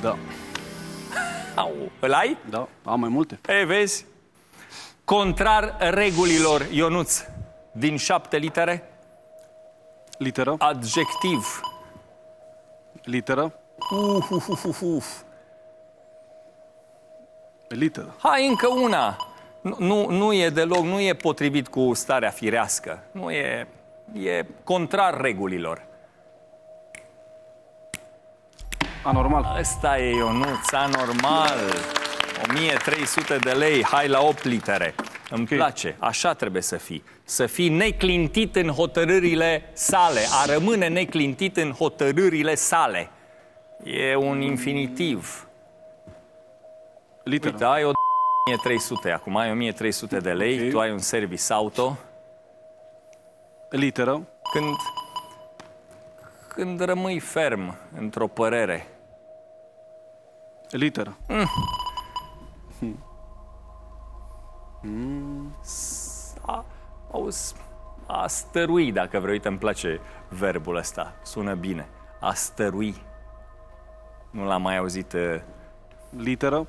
Da. [laughs] Au, îl ai? Da, am mai multe. E, vezi? Contrar regulilor, Ionuț, din șapte litere, Literă, adjectiv. literă, Uf, uf, uf, uf, uf. literă. Hai încă una. Nu, nu, nu e deloc, nu e potrivit cu starea firească. Nu e, e contrar regulilor. Anormal. Ăsta e Ionuț, anormal. 1300 de lei, hai la 8 litere. Îmi Ok. place, așa trebuie să fii. Să fii neclintit în hotărârile sale, a rămâne neclintit în hotărârile sale. E un infinitiv. Literă. Uite, ai o 1300 acum, ai 1300 de lei, Ok. tu ai un service auto. Literă, Când, când rămâi ferm într-o părere, literă. a, auzi, a stărui, dacă vrei, uite, îmi place verbul ăsta, sună bine. A stărui. Nu l-am mai auzit. uh, Literă.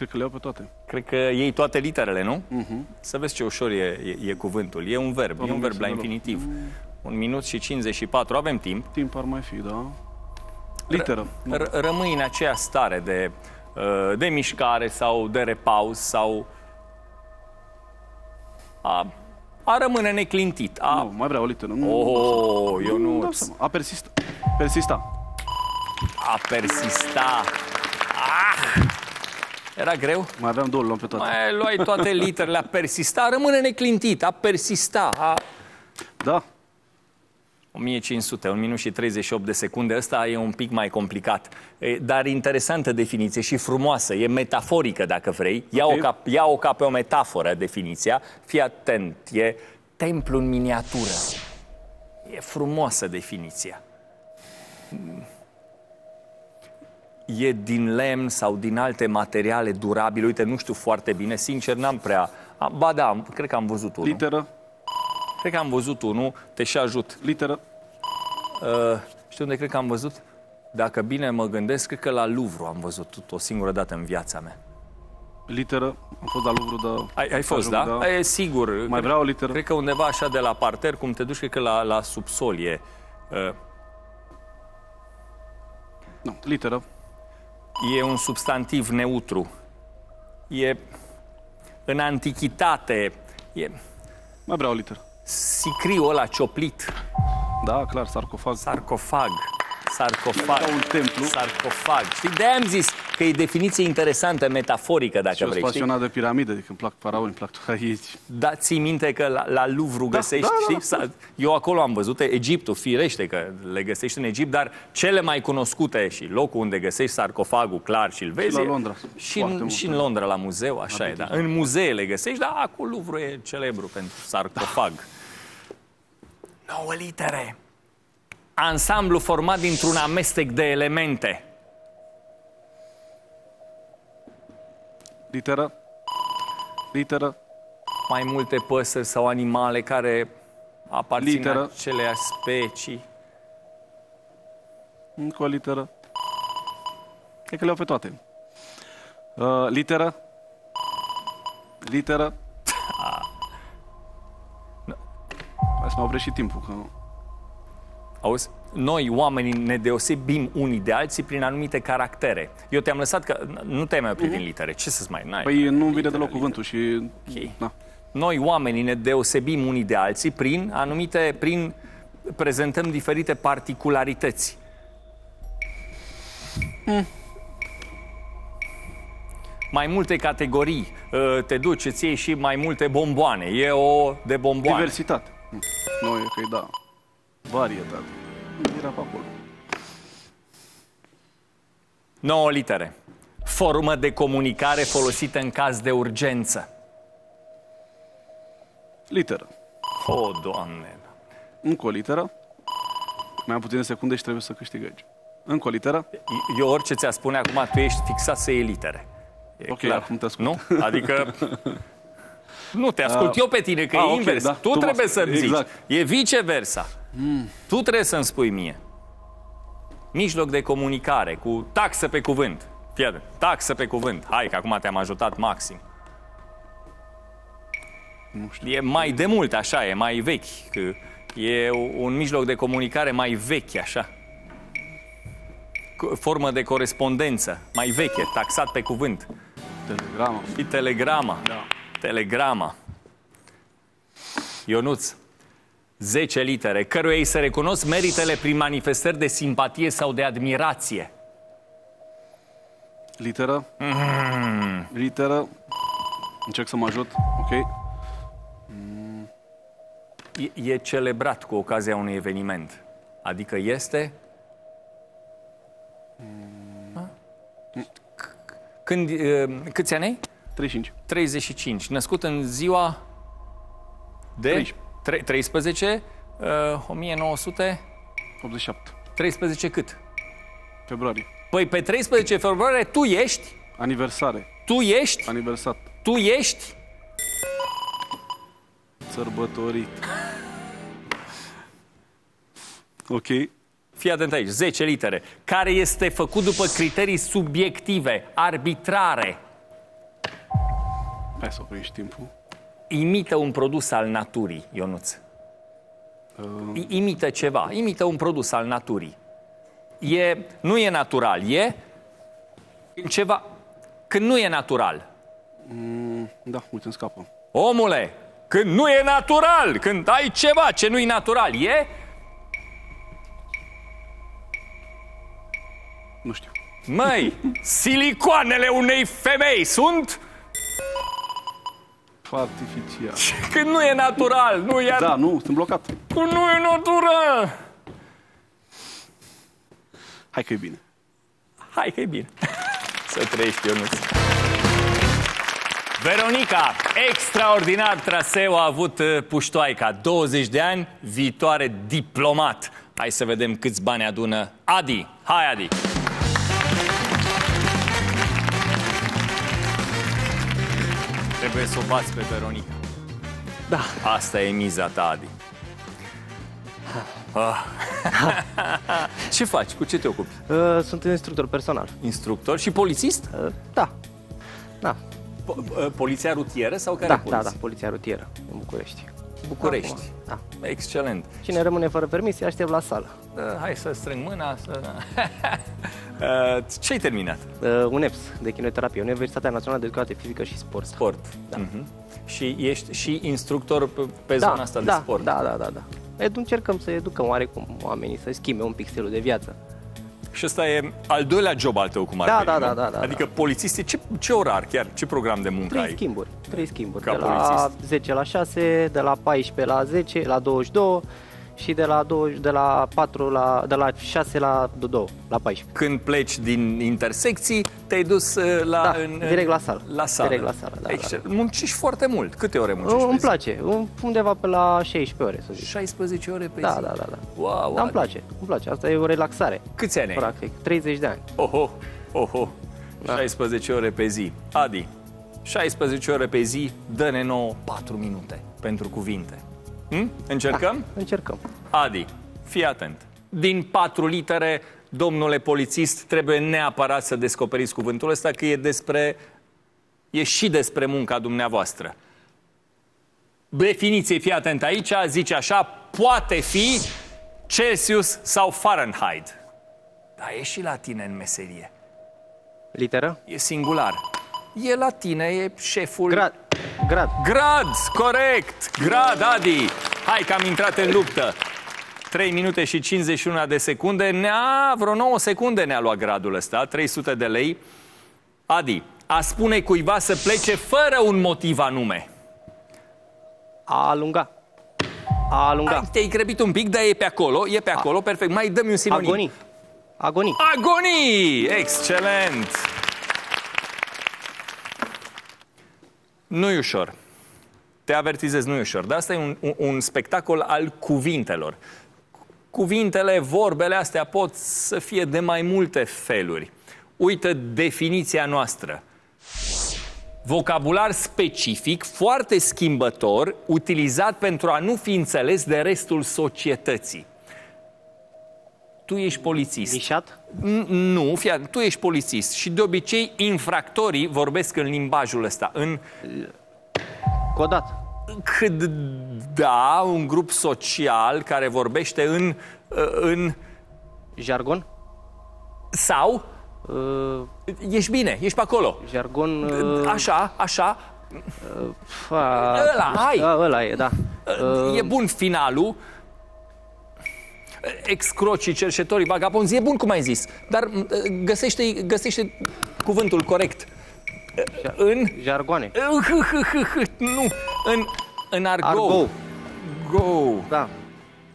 Cred că le iau pe toate. Cred că iei toate literele, nu? Mhm. Să vezi ce ușor e, e, e cuvântul. E un verb, e un Am verb la deloc. infinitiv. Un minut și 54, avem timp. Timp ar mai fi, da? Literă. R- rămâi în aceea stare de, uh, de mișcare sau de repaus sau a, a rămâne neclintit. A, Nu, mai vreau o literă. Nu, Oh, nu dau Ionuț, seama. A persista. Persista. a persista. Ah! Era greu? Mai aveam două, le luam pe toate. Mai luai toate literele, a persista, rămâne neclintit, a persista, a... Da. 1500, 1 minut și 38 de secunde, ăsta e un pic mai complicat. E, Dar interesantă definiție și frumoasă, e metaforică dacă vrei. Ia-o, Ok. ca, ia-o ca pe o metaforă definiția. Fii atent, e templu în miniatură. E frumoasă definiția. E din lemn sau din alte materiale durabile. Uite, nu știu foarte bine, sincer, n-am prea... A, Ba da, am- cred că am văzut unul. Literă. Cred că am văzut unul, te și ajut. Literă. Uh, știu unde cred că am văzut? Dacă bine mă gândesc, cred că la Louvre am văzut o singură dată în viața mea. Literă. Am fost la Louvre, da. Ai, ai fost, da? da. E sigur. Mai cred, vreau o literă. Cred că undeva așa de la parter, cum te duci, cred că la, la subsol e. Uh, Nu, literă. E un substantiv neutru. E în antichitate, e Mai vreau o literă. sicriul ăla cioplit, Da, clar, sarcofag. sarcofag. Sarcofag. Ca un templu. Sarcofag. Știi, de am zis că e definiție interesantă, metaforică, dacă Și eu vrei. sunt Știi? pasionat de piramide, adică îmi plac faraoni, îmi plac tot aici. Da, ții minte că la, la Louvre găsești, da, da, știi? Sa- Eu acolo am văzut Egiptul, firește că le găsești în Egipt, dar cele mai cunoscute și locul unde găsești sarcofagul clar și îl vezi. la e- Londra. Și Foarte în, mult, și în da. Londra, la muzeu, așa e, da. În muzee le găsești, dar acolo Louvre e celebru pentru sarcofag. Nouă litere. Ansamblu format dintr-un amestec de elemente. Literă. Literă. mai multe păsări sau animale care aparțin Literă. aceleași specii. Încă o literă. Cred că le iau pe toate. Uh, literă. Literă. [laughs] Hai să mă opresc și timpul, că Auzi? Noi, oamenii, ne deosebim unii de alții prin anumite caractere. Eu te-am lăsat că nu te-ai mai oprit din litere. Ce să-ți mai... N-ai, Păi nu vine litere, deloc litere. cuvântul și... Ok. Da. Noi, oamenii, ne deosebim unii de alții prin anumite... prin prezentăm diferite particularități. Mai multe categorii. Uh, Te duci, îți iei și mai multe bomboane. E o de bomboane. Diversitate. Hm. Nu, e că da. Varietate. Era pe acolo. 9 litere. Formă de comunicare folosită în caz de urgență. Literă. O, oh, Doamne! Încă o literă. Mai am puține secunde și trebuie să câștig aici. Încă o literă. Eu orice ți-a spune acum, tu ești fixat să iei litere. E Ok, clar. acum te ascult. Nu? Adică... [laughs] Nu, te ascult eu pe tine, că Ah, e ok, invers. da. Tu, Tu mă trebuie ascult. să-mi zici. Exact. E viceversa. Tu trebuie să-mi spui mie. Mijloc de comunicare, cu taxă pe cuvânt. Fii Fii atent. Taxă pe cuvânt. Hai că acum te-am ajutat maxim. Nu știu. E mai de mult, așa, e mai vechi. Că e un mijloc de comunicare mai vechi, așa. Co- Formă de corespondență, mai veche, taxat pe cuvânt. Telegrama. Și telegrama. Da. Telegrama. Ionuț. 10 litere, căruia îi se recunosc meritele prin manifestări de simpatie sau de admirație. Literă. Mm. Literă. Încerc să mă ajut. Ok. E, e celebrat cu ocazia unui eveniment. Adică este... A? C- Când, e, câți ani ai? 35. 35. Născut în ziua de 13. Tre- 13, uh, 1900, 87. 13 cât? Februarie. Păi pe 13 februarie tu ești, Aniversare. tu ești, Aniversat. tu ești Sărbătorit. [laughs] Ok. Fii atent aici, 10 litere, care este făcut după criterii subiective, arbitrare, Hai să oprești timpul. Imită un produs al naturii, Ionuț. Uh, I- Imită ceva, imită un produs al naturii. E, nu e natural, e ceva, când nu e natural. mm, da, uite, îmi scapă. Omule, când nu e natural, când ai ceva ce nu e natural, e Nu știu. Măi, [laughs] silicoanele unei femei sunt Artificial. [laughs] când nu e natural, nu e, Da, nu, sunt blocat. când nu e natural. Hai că e bine. Hai că e bine. [laughs] Să trăiești, Ionuț. Veronica, extraordinar traseu a avut uh, puștoaica. 20 de ani, viitoare diplomat. Hai să vedem câți bani adună Adi. Hai, Adi! Trebuie să o bați pe Veronica. Da. Asta e miza ta, Adi. Ah. Ce faci? Cu ce te ocupi? Uh, sunt instructor personal. Instructor și polițist? Uh, da. Da. Po- uh, Poliția rutieră sau care Da, da, poliție? da, poliția rutieră în București. București. Acum, Da. Excelent. Cine rămâne fără permis, îi aștept la sală. Uh, hai să strâng mâna. Să... [laughs] uh, ce ai terminat? Uh, UNEPS, de chinoterapie, Universitatea Națională de Educație Fizică și Sport. Sport. Da. Mhm. Și ești și instructor pe, pe da, zona asta da, de sport. Da, da, da, da. Edu, încercăm să educăm oarecum oamenii să schimbe un pic stilul de viață. Și ăsta e al doilea job al tău, cum ar Da, veni, da, nu? da, da, da, Adică polițistii, ce, ce orar chiar, ce program de muncă Trei ai? schimburi, trei schimburi. Ca de la polițist. 10 la 6, de la 14 la 10, la 22 și de la, 20, de la 4 la, de la 6 la 2, la 14. Când pleci din intersecții, te-ai dus uh, la... Da, în, direct la sală. La sală. Direct la sală, da, Excel. Muncești foarte mult. Câte ore muncești Îmi pe zi? place, undeva pe la 16 ore, să zic. 16 ore pe Da, zi. da, da, da. Wow, Dar wow. îmi place, îmi place. Asta e o relaxare, Câți ani ai? practic. 30 de ani. Oho, oho. Da. 16 ore pe zi. Adi, 16 ore pe zi, dă-ne nouă 4 minute pentru cuvinte. Hm? Încercăm? Încercăm. Adi, fii atent. Din patru litere, domnule polițist, trebuie neapărat să descoperiți cuvântul ăsta, că e despre... e și despre munca dumneavoastră. Definiție, fii atent aici, zice așa, poate fi Celsius sau Fahrenheit. Dar e și la tine în meserie. Literă? E singular. E la tine, e șeful... Grad. Grad. Grad, corect! Grad, Adi! Hai că am intrat în luptă. 3 minute și 51 de secunde. Ne-a, vreo 9 secunde ne-a luat gradul ăsta, 300 de lei. Adi, a spune cuiva să plece fără un motiv anume. A alunga. A alunga. Hai, te-ai grăbit un pic, dar e pe acolo, e pe acolo, perfect. Mai dăm un sinonim. Agonii. Agonii. Agonii! Excelent! Nu-i ușor. Te avertizez, nu-i ușor. Dar asta e un, un, un spectacol al cuvintelor. Cuvintele, vorbele astea pot să fie de mai multe feluri. Uită definiția noastră. Vocabular specific, foarte schimbător, utilizat pentru a nu fi înțeles de restul societății. Tu ești polițist. Nișat? N- Nu, fia, tu ești polițist și de obicei infractorii vorbesc în limbajul ăsta, în Codat. cât da, un grup social care vorbește în, în Jargon? sau Uh, ești bine, ești pe acolo. jargon... Uh, Așa, așa, fa, Ăla, hai! A, ăla e, da. Uh, e bun finalul. Excrocii, cerșetorii, vagabonzi, e bun cum ai zis, dar m, găsește, găsește cuvântul corect. În jargoane. nu, în în argo. Argo. Go. Da,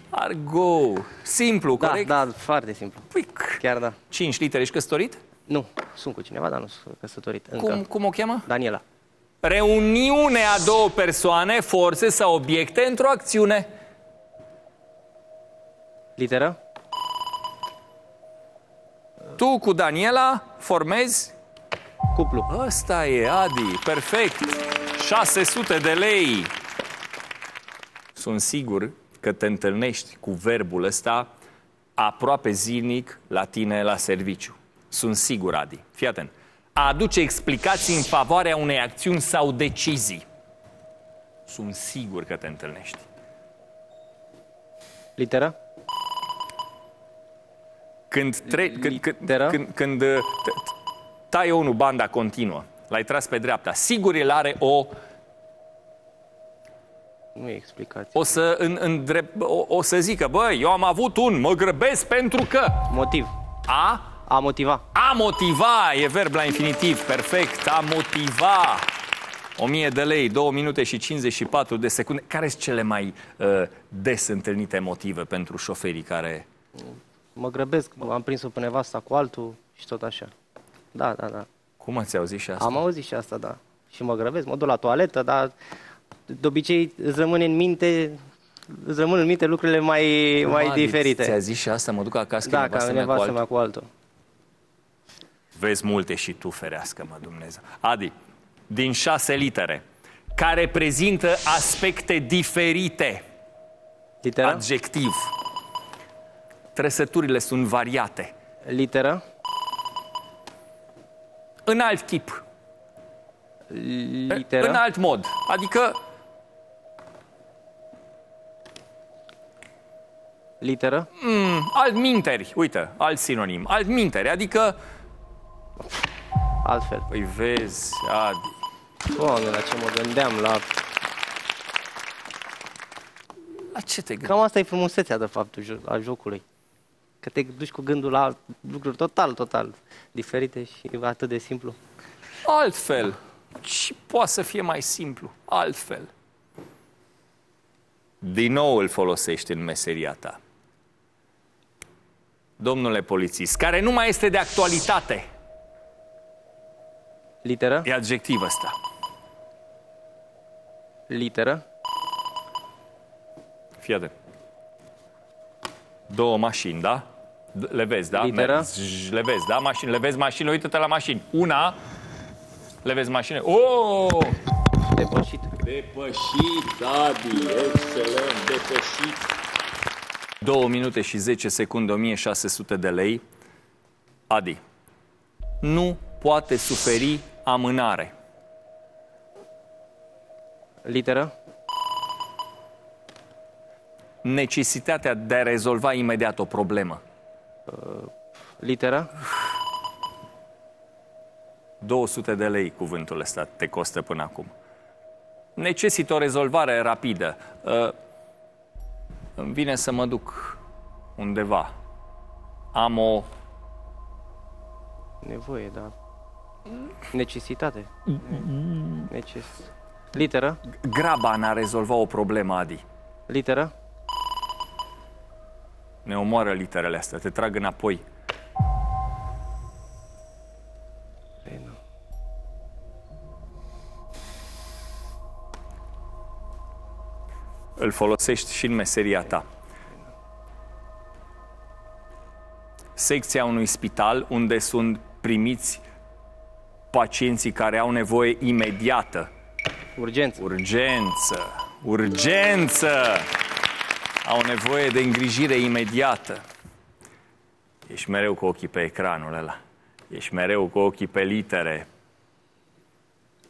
Argo. Simplu, da, corect? da, foarte simplu. Păi, Chiar da. 5 litere, ești căsătorit? Nu, sunt cu cineva, dar nu sunt căsătorit încă. Cum, cum o cheamă? Daniela. Reuniune a două persoane, forțe sau obiecte într-o acțiune. Literă? Tu cu Daniela formezi Cuplu. Ăsta e, Adi, perfect. 600 de lei. Sunt sigur că te întâlnești cu verbul ăsta aproape zilnic la tine la serviciu. Sunt sigur, Adi. Fii atent. A aduce explicații în favoarea unei acțiuni sau decizii. Sunt sigur că te întâlnești. Literă? Când, tre- când, când, Literă? când, când uh, t- taie unul banda continuă, l-ai tras pe dreapta, sigur el are o Nu e explicație. o să, în, în drept, o, o să zică, băi, eu am avut un, mă grăbesc pentru că Motiv. a, A motiva. a motiva, e verb la infinitiv, perfect, a motiva. 1000 de lei, 2 minute și 54 de secunde. Care sunt cele mai uh, des întâlnite motive pentru șoferii care... Mă grăbesc, am prins-o pe nevasta cu altul și tot așa. Da, da, da. Cum ați auzit și asta? Am auzit și asta, da. Și mă grăbesc, mă duc la toaletă, dar de obicei îți rămâne în minte, îți rămân în minte lucrurile mai, mai Adi, diferite. Ți-a zis și asta, mă duc acasă, da, că ca nevastă mea cu nevastă altul. mea cu altul. Vezi multe și tu, ferească-mă Dumnezeu. Adi, din șase litere, care prezintă aspecte diferite, Literă? adjectiv. Trăsăturile sunt variate. Literă? În alt chip, Literă? în alt mod. Adică, Literă? m, alt minteri, uite, alt sinonim, alt minteri, adică, Altfel. păi vezi, Adi, Doamne, la ce mă gândeam, la... la ce te gândești? Cam asta e frumusețea, de fapt, jo- a jocului. Că te duci cu gândul la lucruri total, total diferite și atât de simplu. Altfel. Și poate să fie mai simplu. Altfel. Din nou îl folosești în meseria ta. Domnule polițist, care nu mai este de actualitate. Literă? E adjectiv ăsta. Literă? Fii atent. Două mașini, da? D- Le vezi, da? Literă? Merg. Zzz, Le vezi, da? Mașini, le vezi mașini, uite-te la mașini. Una, le vezi mașini. Oh! Depășit. Depășit, Adi, excelent, depășit. 2 minute și 10 secunde, 1600 de lei. Adi, nu poate suferi amânare. Literă? Necesitatea de a rezolva imediat o problemă. Literă? 200 de lei cuvântul ăsta te costă până acum. Necesită o rezolvare rapidă. Uh, îmi vine să mă duc undeva. Am o Nevoie, da. Necesitate. Neces... Literă? graba în a rezolva o problemă, Adi. Literă? Ne omoară literele astea, te trag înapoi. Ei, nu. Îl folosești și în meseria ta. Secția unui spital unde sunt primiți pacienții care au nevoie imediată. Urgență. Urgență! Urgență! Au nevoie de îngrijire imediată. Ești mereu cu ochii pe ecranul ăla. Ești mereu cu ochii pe litere.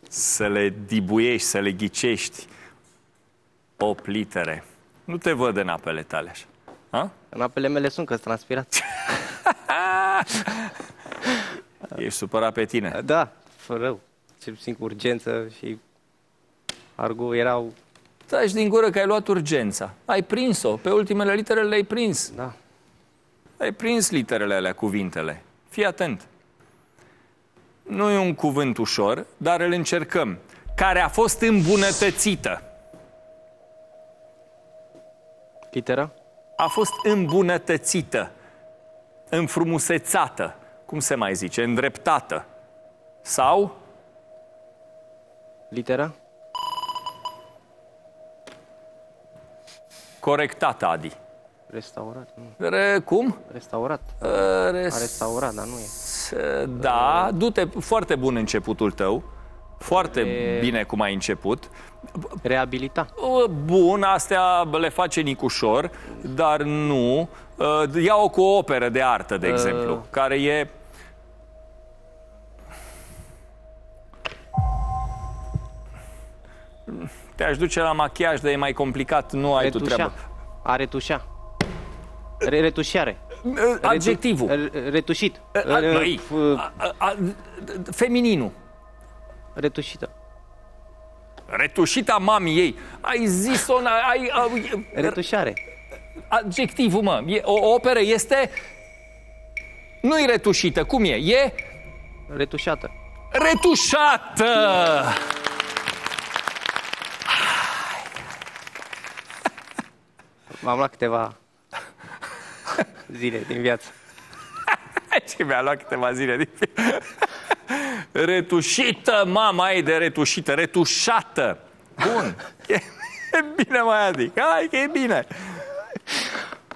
Să le dibuiești, să le ghicești. 8 litere. Nu te văd în apele tale așa. Ha? În apele mele sunt că transpirat. [laughs] Ești supărat pe tine. Da, fără rău. Cel puțin cu urgență și argu erau... Taci din gură că ai luat urgența. Ai prins-o. Pe ultimele litere le-ai prins. Da. Ai prins literele alea, cuvintele. Fii atent. Nu e un cuvânt ușor, dar îl încercăm. Care a fost îmbunătățită. Litera? A fost îmbunătățită, înfrumusețată, cum se mai zice, îndreptată. Sau Litera? Corectată, Adi. Restaurat, nu. Re, cum? Restaurat. Uh, A res- restaurat, dar nu e. Da, du-te, foarte bun începutul tău. Foarte E- bine cum ai început. Reabilita. Uh, Bun, astea le face Nicușor, dar nu. Uh, Ia-o cu o operă de artă, de Uh. exemplu, care e... Te-aș duce la machiaj, dar e mai complicat, nu ai tu treabă. Retușa. A retușa. Re- retușare. Uh, Adjectivul. Retu- Retușit. Uh, a- băi, F- a- a- a- Femininul. Retușită. Retușita mamii ei. Ai zis-o, ai, ai, Retușare. adjectivul, mă. E, o operă este... Nu-i retușită, cum e? E Retușată. retușată! M-am luat câteva zile din viață. [laughs] Ce mi-a luat câteva zile din Retușită, mama e de retușită, retușată. Bun. E, [laughs] e bine, mai Adi. Hai că e bine.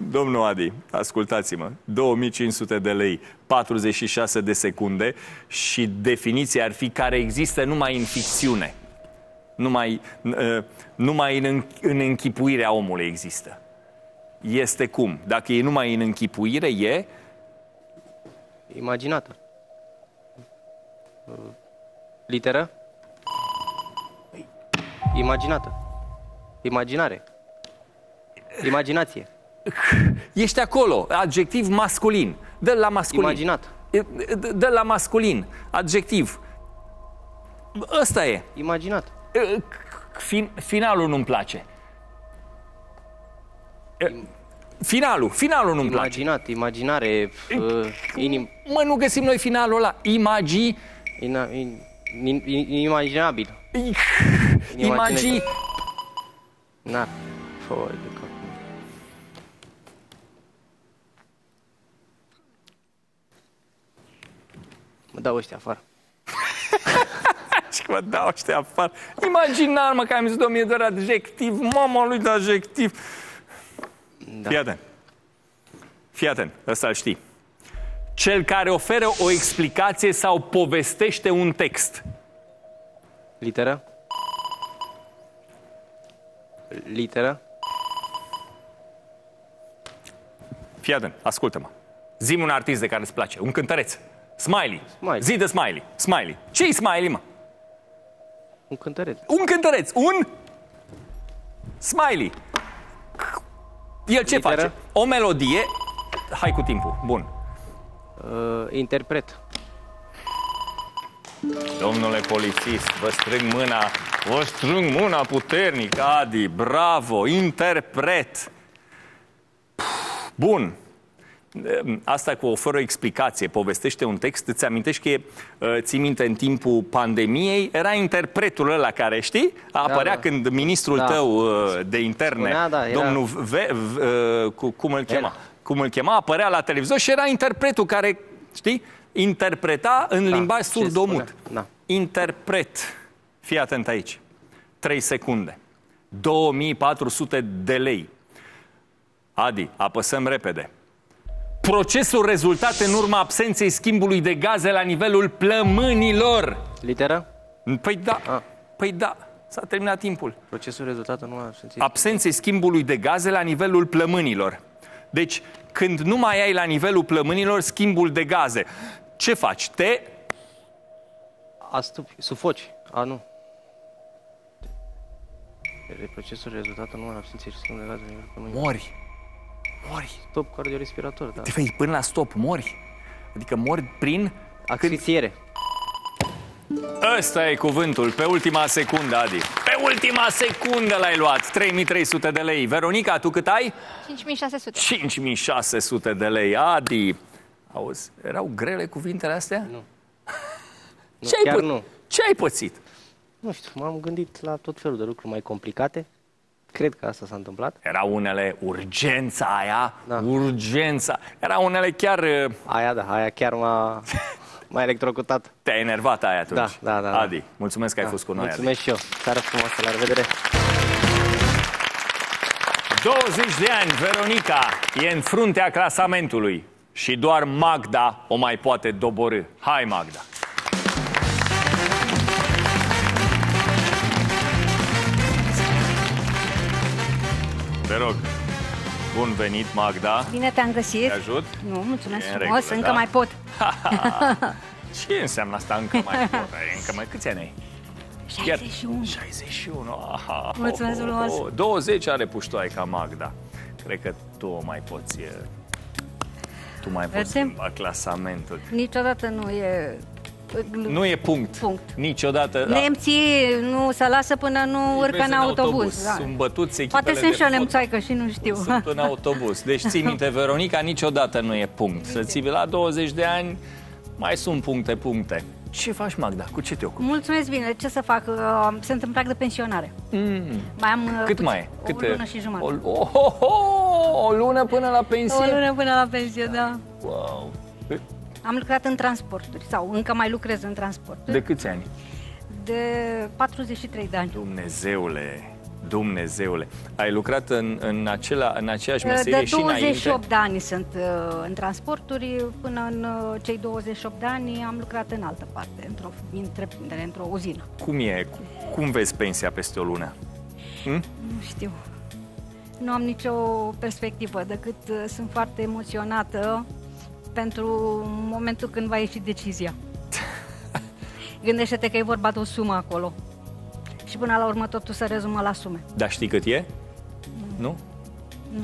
Domnul Adi, ascultați-mă. 2500 de lei, 46 de secunde și definiția ar fi care există numai în ficțiune. Numai, uh, numai în, în închipuirea omului există. Este cum? Dacă e numai în închipuire, e Imaginată. Literă? Imaginată. Imaginare. Imaginație. Ești acolo, adjectiv masculin. Dă la masculin. Imaginat. Dă la masculin, adjectiv. Ăsta e. Imaginat. Fin, finalul nu-mi place. Finalul, finalul nu-mi place. Imaginat. Imaginare. Uh, inim, Mă, nu găsim noi finalul ăla. Imagii, ina, in, in, in, inimaginabil. imagii. Na. Foi de cap. Mă dau ăștia afară. [laughs] Și mă dau ăștia afară. Imaginar, mă, că am zis, domnule, doar adjectiv. Mama lui de adjectiv. Da. Fii atent. Fii atent, ăsta îl știi. Cel care oferă o explicație sau povestește un text. Literă? Literă? Fii atent, ascultă-mă. Zi un artist de care îți place, un cântăreț. Smiley. Smiley. Zi de Smiley. Smiley. Ce-i Smiley, mă? Un cântăreț. Un cântăreț. Un Smiley. El ce Literă? face? O melodie. Hai cu timpul. Bun. Uh, interpret. Domnule polițist, vă strâng mâna, vă strâng mâna puternic, Adi, bravo, interpret. Bun. Asta cu fără o explicație, povestește un text, îți amintești că, e, uh, ții minte, în timpul pandemiei, era interpretul ăla care, știi? Apărea da. când ministrul Da. tău uh, de interne, Spunea, da, era- domnul v, v, uh, cu, cum îl chema? El. Cum îl chema, apărea la televizor și era interpretul care, știi, interpreta în limbaj Da, ce surdomut. spunea, da. Interpret. Fii atent aici. 3 secunde. 2400 de lei. Adi, apăsăm repede. Procesul rezultat în urma absenței schimbului de gaze la nivelul plămânilor. Literă? Păi da, Ah. păi da, s-a terminat timpul. Procesul rezultat nu a simțit. Absenței schimbului de gaze la nivelul plămânilor. Deci, când nu mai ai la nivelul plămânilor schimbul de gaze, ce faci? Te Astupi, sufoci. A, nu. Procesul rezultatul nu absenței și schimb de gaze la nivelul plămânii. mori. Mori. Stop cardiorespirator, da. Te vei până la stop, mori. Adică mori prin... Asfixiere. Ăsta e cuvântul, pe ultima secundă, Adi. Pe ultima secundă l-ai luat. 3300 de lei. Veronica, tu cât ai? 5600. 5600 de lei. Adi. Auzi, erau grele cuvintele astea? Nu. Ce ai, chiar pă- nu. Ce ai pățit? Nu știu, m-am gândit la tot felul de lucruri mai complicate. Cred că asta s-a întâmplat. Era unele urgența aia, Da. urgența. Era unele chiar... uh, Aia, da, aia chiar m-a, [laughs] m-a electrocutat. Te-ai enervat aia atunci. Da, da, da, da. Adi, mulțumesc că ai Da, fost cu noi, Adi. Mulțumesc și eu. Seară frumoasă, la revedere. 20 de ani, Veronica e în fruntea clasamentului și doar Magda o mai poate doborâ. Hai, Magda! Te rog, bun venit, Magda. Bine te-am găsit. Te ajut? Nu, mulțumesc E în frumos, regulă, încă da? mai pot. [laughs] Ce înseamnă asta încă mai pot? Ai Încă mai câți ani ai? Chiar- 61. 61. Aha, Mulțumesc frumos. 20 are puștoaica Magda. Cred că tu o mai poți... e, Tu mai poți Vedem. schimba clasamentul. Niciodată nu e... Nu e punct. Punct. Niciodată. da. Nemții nu se lasă până nu urcă Vezi în autobuz. Da. Sunt bătuți echipele Poate sunt de și o fotbal. nemțoaică și nu știu. Sunt în [laughs] autobuz. Deci ții minte, Veronica, niciodată nu e punct. Să ții la 20 de ani, mai sunt puncte, puncte. Ce faci, Magda? Cu ce te ocupi? Mulțumesc bine. Ce să fac? Uh, Sunt în prag de pensionare. Mm. Mai am uh, Cât puțin- mai e? O Câte? lună și jumătate. O, oh, oh, oh, o lună până la pensie? O lună până la pensie, da. Wow. De, Am lucrat în transporturi sau încă mai lucrez în transporturi de câți ani? de 43 de ani. Dumnezeule, Dumnezeule. Ai lucrat în, în, acela, în aceeași meserie De și înainte? 28 de ani sunt uh, în transporturi, până în uh, cei 28 de ani am lucrat în altă parte, într-o întreprindere, într-o uzină. Cum e? Cum vezi pensia peste o lună? Nu știu. Nu am nicio perspectivă, decât uh, sunt foarte emoționată pentru momentul când va ieși decizia. [laughs] Gândește-te că e vorba de o sumă acolo. Și până la urmă totul se rezumă la sume. Dar știi cât e? Nu? Nu.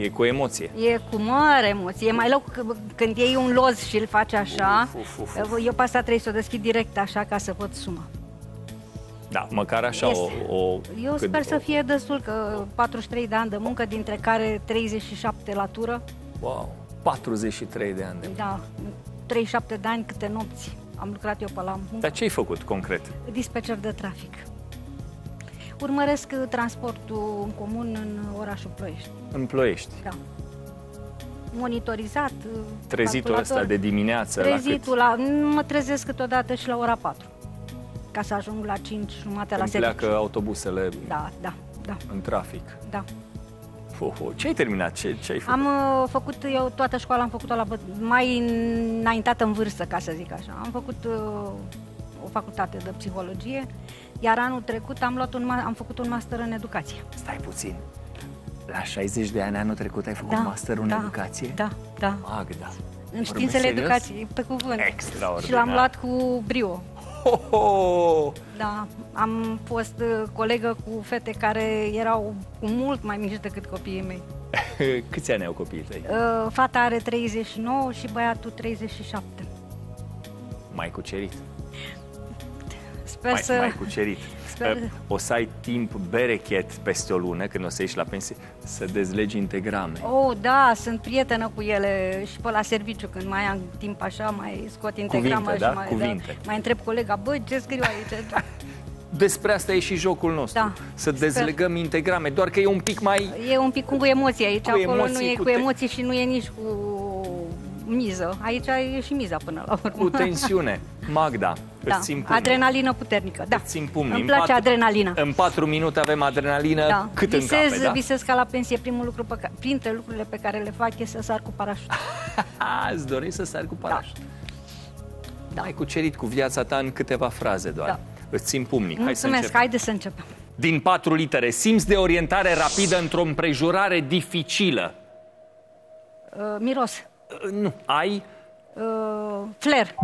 E cu emoție. E cu mare emoție. E mai loc c- când iei un loz și îl faci așa. Uf, uf, uf, Eu pe asta trebuie să o deschid direct așa ca să văd suma. Da, măcar așa Este. o... o Eu cât- sper să o- fie destul, că 43 de ani de muncă, dintre care 37 la tură. Wow, 43 de ani de Da, 37 de ani câte nopți am lucrat eu pe la muncă. Dar ce ai făcut concret? Dispatcher de trafic. Urmăresc uh, transportul în comun în orașul Ploiești. În Ploiești. Da. Monitorizat. uh, Trezitul calculator. ăsta de dimineață Trezitul la la, mă trezesc câteodată și la ora 4 ca să ajung la 5 jumate cât? la Când serviciu. pleacă autobusele Da, da, da, în trafic. da. Ho, ho. Ce ai terminat? Ce, ce ai făcut? Am uh, făcut, eu toată școala am făcut-o la bă- mai înaintată în vârstă, ca să zic așa. Am făcut uh, o facultate de psihologie, iar anul trecut am, luat un, ma- am făcut un master în educație. Stai puțin. La 60 de ani anul trecut ai făcut Da, master în da, educație? Da, da. Magda. În științele serios? educației, pe cuvânt. Extraordinar. Și l-am luat cu brio. Ho, ho! Da, am fost uh, colegă cu fete care erau cu mult mai mici decât copiii mei. [laughs] Câți ani au copiii tăi? Uh, Fata are 39 și băiatul 37. Mai cucerit. Sper Mai, să... mai cucerit. Sper- Uh, O să ai timp berechet peste o lună, când o să ieși la pensie, să dezlegi integrame. Oh, da, sunt prietenă cu ele și pe la serviciu când mai am timp așa, mai scot integramă Cuvinte, da? și mai, Cuvinte. mai întreb colega, bă, ce scriu aici? [laughs] Despre asta e și jocul nostru. Da. Să Sper. dezlegăm integrame, doar că e un pic mai... E un pic cu emoții aici, Cu acolo emoții, nu e cu cu, te- emoții și nu e nici cu miză. Aici e și miza până la urmă. cu tensiune. Magda, Da, îți țin pumnii. adrenalină puternică, da. Îți țin pumnii. Îmi În place patru- adrenalina. În patru minute avem adrenalină Da. cât visez, în cape, da? visez ca la pensie, primul lucru pe care, printre lucrurile pe care le fac e să sar cu parașut. A, [laughs] îți dorești să sari cu parașut. Da. Ai cucerit cu viața ta în câteva fraze doar. Da. Îți țin pumnii. Hai să Mulțumesc, începem. haide să începem. Din patru litere, simți de orientare rapidă într-o împrejurare dificilă. Uh, miros. Uh, nu. Ai? Uh, flair.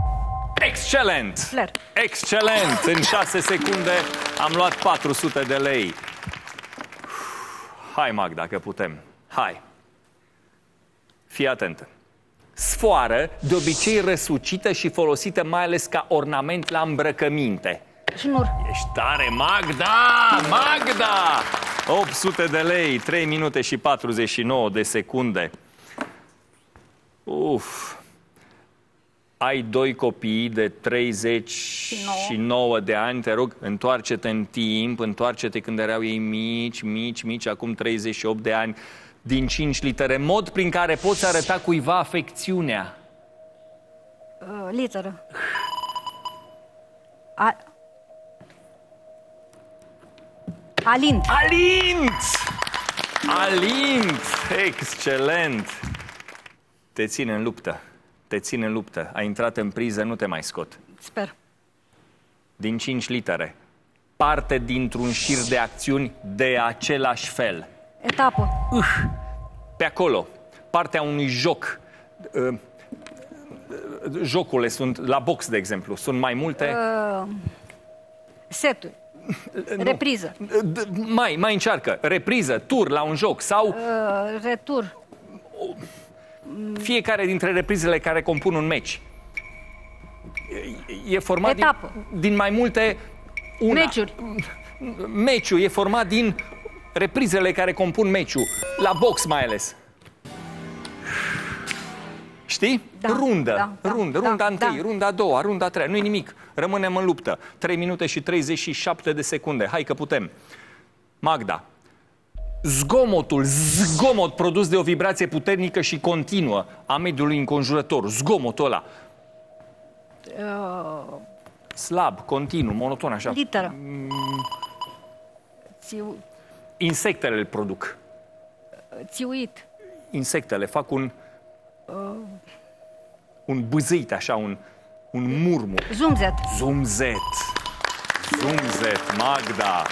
Excelent! Flair. Excelent! În 6 secunde am luat 400 de lei. Hai, Mag, dacă putem. Hai. Fii atentă. Sfoară, de obicei răsucită și folosită mai ales ca ornament la îmbrăcăminte. Șnur. Ești tare, Magda! Magda! 800 de lei, 3 minute și 49 de secunde. Uf. Ai doi copii de 39 de ani, te rog, întoarce-te în timp, întoarce-te când erau ei mici, mici, mici, acum 38 de ani, din 5 litere, mod prin care poți arăta cuiva afecțiunea. Uh, literă. A... Alint. Alint! Alint! Excelent! Te ține în luptă. Te ține în luptă. Ai intrat în priză, nu te mai scot. Sper. Din 5 litere. Parte dintr-un șir de acțiuni de același fel. Etapă. Pe acolo, partea unui joc. Uh, Jocurile sunt, la box, de exemplu, sunt mai multe. Uh, seturi. Repriză. D- Mai, mai încearcă. Repriză, tur la un joc sau Uh, retur. Fiecare dintre reprizele care compun un meci. E- E format Etapă. din, din mai multe una. Meciuri. Meciul e format din reprizele care compun meciul, la box mai ales. Știi? Da, rundă, da, da, rundă, da, runda întâi, da. runda a doua, runda a treia, nu-i nimic. Rămânem în luptă. 3 minute și 37 de secunde. Hai că putem. Magda, zgomotul, zgomot produs de o vibrație puternică și continuă a mediului înconjurător, zgomotul ăla, Uh, slab, continuu, monoton, așa. literă. Țiu, Insectele îl produc. țiuit. insectele fac un un bâzâit, așa, un, un murmur. Zumzet. Zumzet. Zumzet, Magda.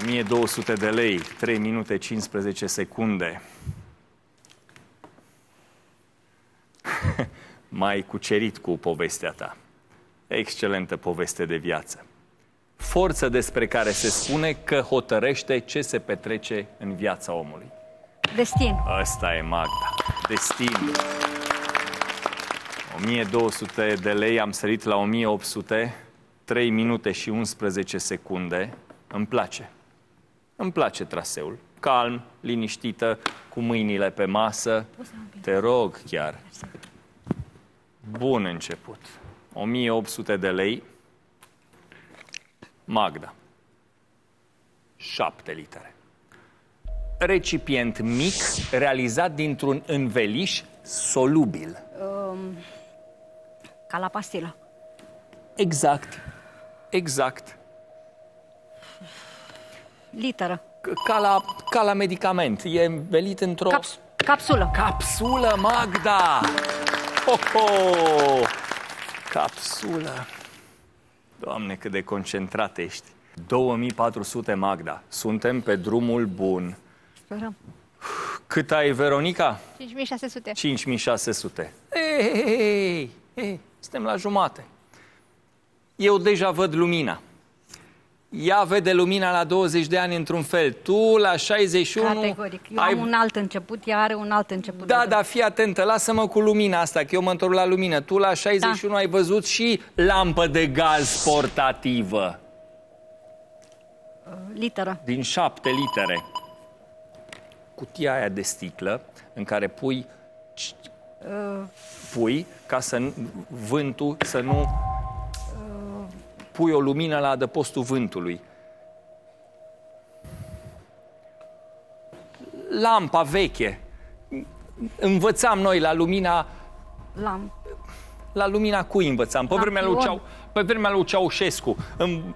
1200 de lei, 3 minute 15 secunde. [laughs] M-ai cucerit cu povestea ta. Excelentă poveste de viață. Forță despre care se spune că hotărăște ce se petrece în viața omului. Destin. Ăsta e Magda. Destin. 1200 de lei, am sărit la 1800, 3 minute și 11 secunde. Îmi place. Îmi place traseul. Calm, liniștită, cu mâinile pe masă. Te rog chiar. Bun început. 1800 de lei. Magda. 7 litere recipient mic realizat dintr-un înveliș solubil. Ca la pastilă. Exact. Exact. Literă. C- Ca la, ca la medicament. E învelit într-o Caps, capsulă. capsulă, Magda! Ho, ho! Capsulă. Doamne, cât de concentrat ești. 2400, Magda. Suntem pe drumul bun. Sperăm. Cât ai, Veronica? 5600. 5600. Ei, ei, ei, ei, suntem la jumate. Eu deja văd lumina. Ea vede lumina la 20 de ani într-un fel. Tu la 61 Categoric. Eu ai... am un alt început, ea are un alt început. Da, de da, fii atentă, lasă-mă cu lumina asta, că eu mă întorc la lumină. Tu la 61 Da. ai văzut și lampă de gaz portativă drum. Literă. din șapte litere. Cutia aia de sticlă în care pui pui ca să nu- vântul să nu pui o lumină la adăpostul vântului. Lampa veche. Învățam noi la lumina Lam. la lumina cui învățam? Pe vremea lui, Lampion. Ceau, pe vremea lui Ceaușescu. În,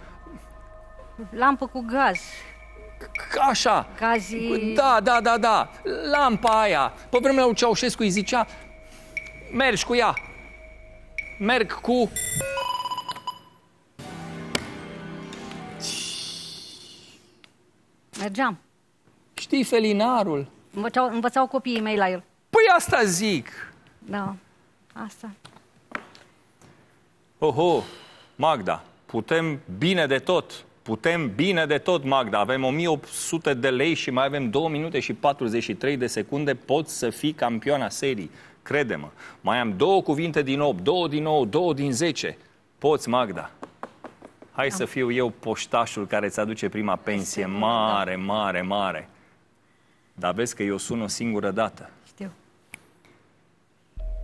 Lampă cu gaz. ca așa. Gazi... Da, da, da, da. Lampa aia. Pe vremea lui Ceaușescu îi zicea mergi cu ea. Merg cu... Mergeam. Știi felinarul? Învățau, învățau copiii mei la el. Păi asta zic. Da, asta. Oho, Magda, putem bine de tot. Putem bine de tot, Magda. Avem 1800 de lei și mai avem 2 minute și 43 de secunde. Poți să fii campioana serii. Crede-mă. Mai am două cuvinte din 8, două din 9, două din 10. Poți, Magda. Hai să fiu eu poștașul care îți aduce prima pensie. Mare, mare, mare. Dar vezi că eu sun o singură dată. Știu.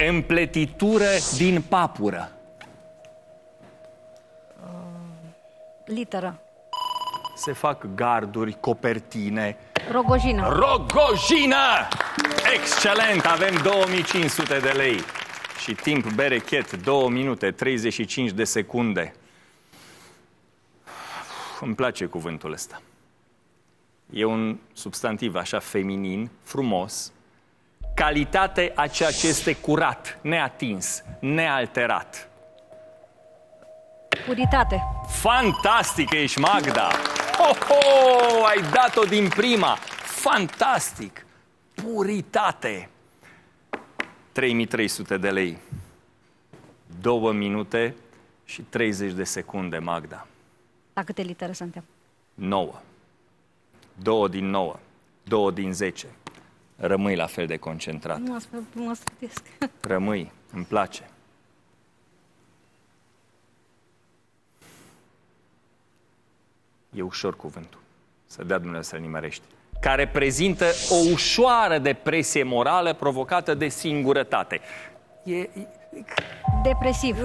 Împletitură din papură. Literă. Se fac garduri, copertine. Rogojină. Rogojină! Excelent! Avem 2500 de lei. Și timp berechet, 2 minute, 35 de secunde. Îmi place cuvântul ăsta. E un substantiv așa feminin, frumos. Calitate a ceea ce este curat, neatins, nealterat. Puritate. Fantastic ești, Magda! Ho, ho, ai dat-o din prima! Fantastic! Puritate! 3300 de lei. 2 minute și 30 de secunde, Magda. La câte litere suntem? 9. 2 din 9. 2 din 10. Rămâi la fel de concentrat. Nu, asta mă strădesc. [laughs] Rămâi, îmi place. E ușor cuvântul. Să dea Dumnezeu să-l nimerești. Care prezintă o ușoară depresie morală provocată de singurătate. E, e, Depresiv.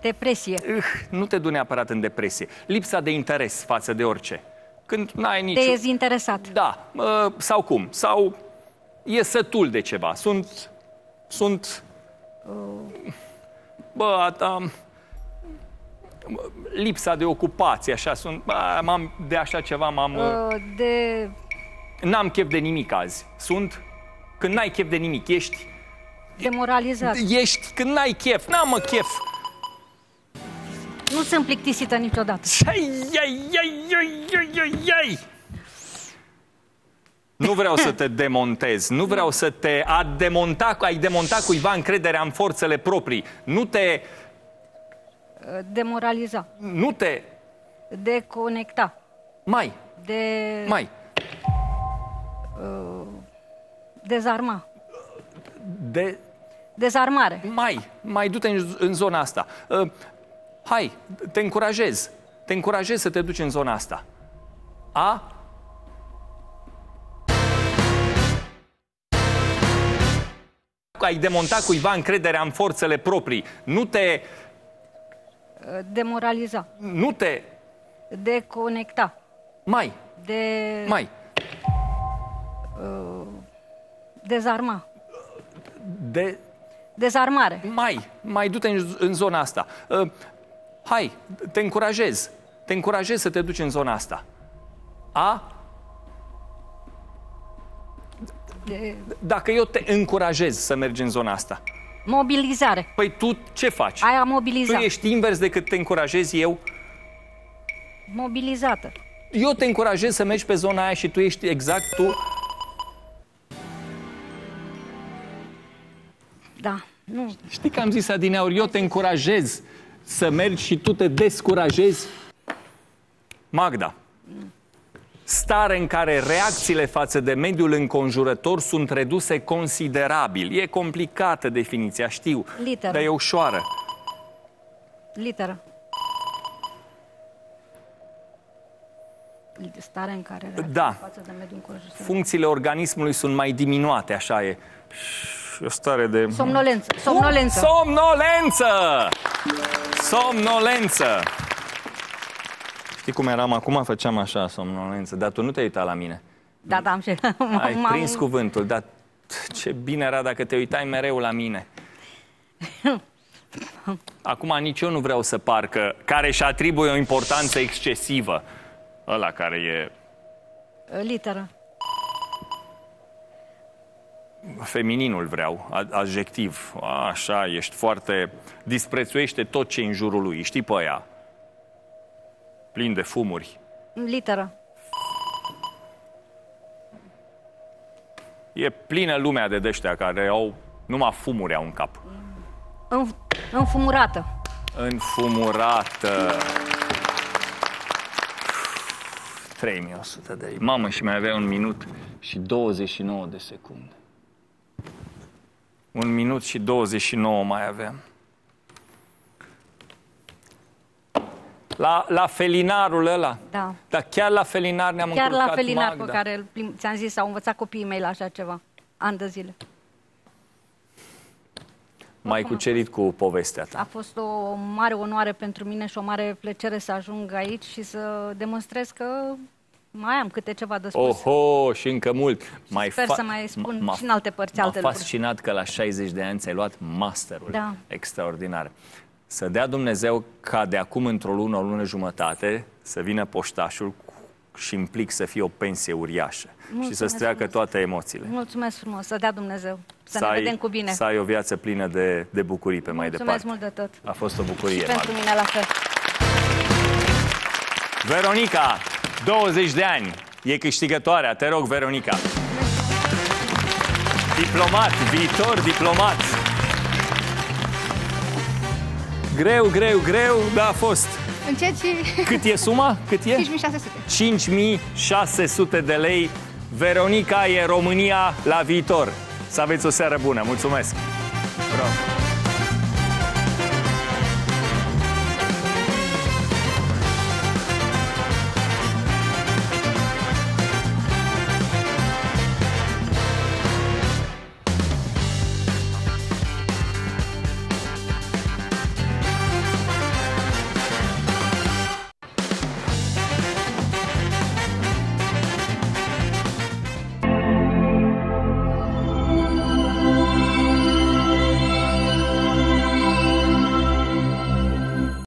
Depresie. uh, nu te du neapărat în depresie. Lipsa de interes față de orice. Când n-ai nicio... Dezinteresat. Da, uh, sau cum? Sau e sătul de ceva. Sunt... Sunt... Bă, am, lipsa de ocupație, așa, sunt, bă, m-am, de așa ceva m-am... Uh, De N-am chef de nimic azi. Sunt când n-ai chef de nimic, ești, demoralizat. ești când n-ai chef, n-am mă chef. Nu sunt plictisită niciodată. Șai, ai, ai, ai, ai, ai, ai. Nu vreau să te demontez, nu vreau să te... A demonta, ai demonta cuiva încrederea în forțele proprii. Nu te... Uh, Demoraliza. Nu te... Deconecta. Mai, De mai. dezarma. De, Dezarmare. mai, mai du-te în, în zona asta. Uh, hai, te încurajez. Te încurajez să te duci în zona asta. A? Ai demonta cuiva încrederea în forțele proprii. Nu te... Uh, Demoraliza. Nu te... Deconecta. Mai, De mai. dezarma. De, Dezarmare. mai, mai du-te în, în zona asta. Uh, hai, te încurajez. Te încurajez să te duci în zona asta. A? De Dacă eu te încurajez să mergi în zona asta, mobilizare. păi tu ce faci? Aia Tu mobiliza. ești invers decât te încurajez eu. Mobilizată. Eu te încurajez să mergi pe zona aia și tu ești exact tu. Nu. Știi că am zis adineauri, eu te încurajez să mergi și tu te descurajezi? Magda, stare în care reacțiile față de mediul înconjurător sunt reduse considerabil. E complicată definiția, știu, Literă. dar e ușoară. Literă. Stare în care reacția Da. față de mediul înconjurător. Funcțiile organismului sunt mai diminuate, așa e. Și o stare de... Somnolență. Somnolență. Somnolență! Somnolență! Știi cum eram acum? Făceam așa, somnolență. Dar tu nu te uita la mine. Da, da, am și... Ai [laughs] m-am- prins cuvântul, dar ce bine era dacă te uitai mereu la mine. [laughs] Acum nici eu nu vreau să par că care își atribuie o importanță excesivă. Ăla care e Literă. Femininul vreau, a- adjectiv. Așa, ești foarte... Disprețuiește tot ce e în jurul lui. Știi pe aia? Plin de fumuri. Literă. E plină lumea de dăștia care au numai fumuri au în cap. În, înfumurată. Înfumurată. 3100 de lei. Mamă, și mai avea un minut și 29 de secunde. Un minut și 29 mai aveam. La, la felinarul ăla. Da. Dar chiar la felinar ne-am Chiar încurcat la felinar Magda. pe care îl plim- ți-am zis, au învățat copiii mei la așa ceva. Ani de zile. M-ai cucerit cu povestea ta. A fost o mare onoare pentru mine și o mare plăcere să ajung aici și să demonstrez că mai am câte ceva de spus. Oho, și încă mult. Mai sper să mai spun m-a- și în alte părți m-a alte lucruri. fascinat că la 60 de ani ți-ai luat masterul. Da. Extraordinar. Să dea Dumnezeu ca de acum într-o lună, o lună jumătate, să vină poștașul cu- și implic să fie o pensie uriașă și Mulțumesc să-ți treacă frumos. toate emoțiile. Mulțumesc frumos, să dea Dumnezeu. Să, ne ai, vedem cu bine. Să ai o viață plină de, de bucurii pe mai Mulțumesc departe. mult de tot. A fost o bucurie. Și pentru Magda. mine la fel. Veronica, 20 de ani, e câștigătoarea. Te rog, Veronica. Diplomat, viitor diplomat. Greu, greu, greu, dar a fost. Încerci Cât e suma? Cât e? 5600. 5600 de lei. Veronica e România la viitor. Să aveți o seară bună. Mulțumesc! Bravo.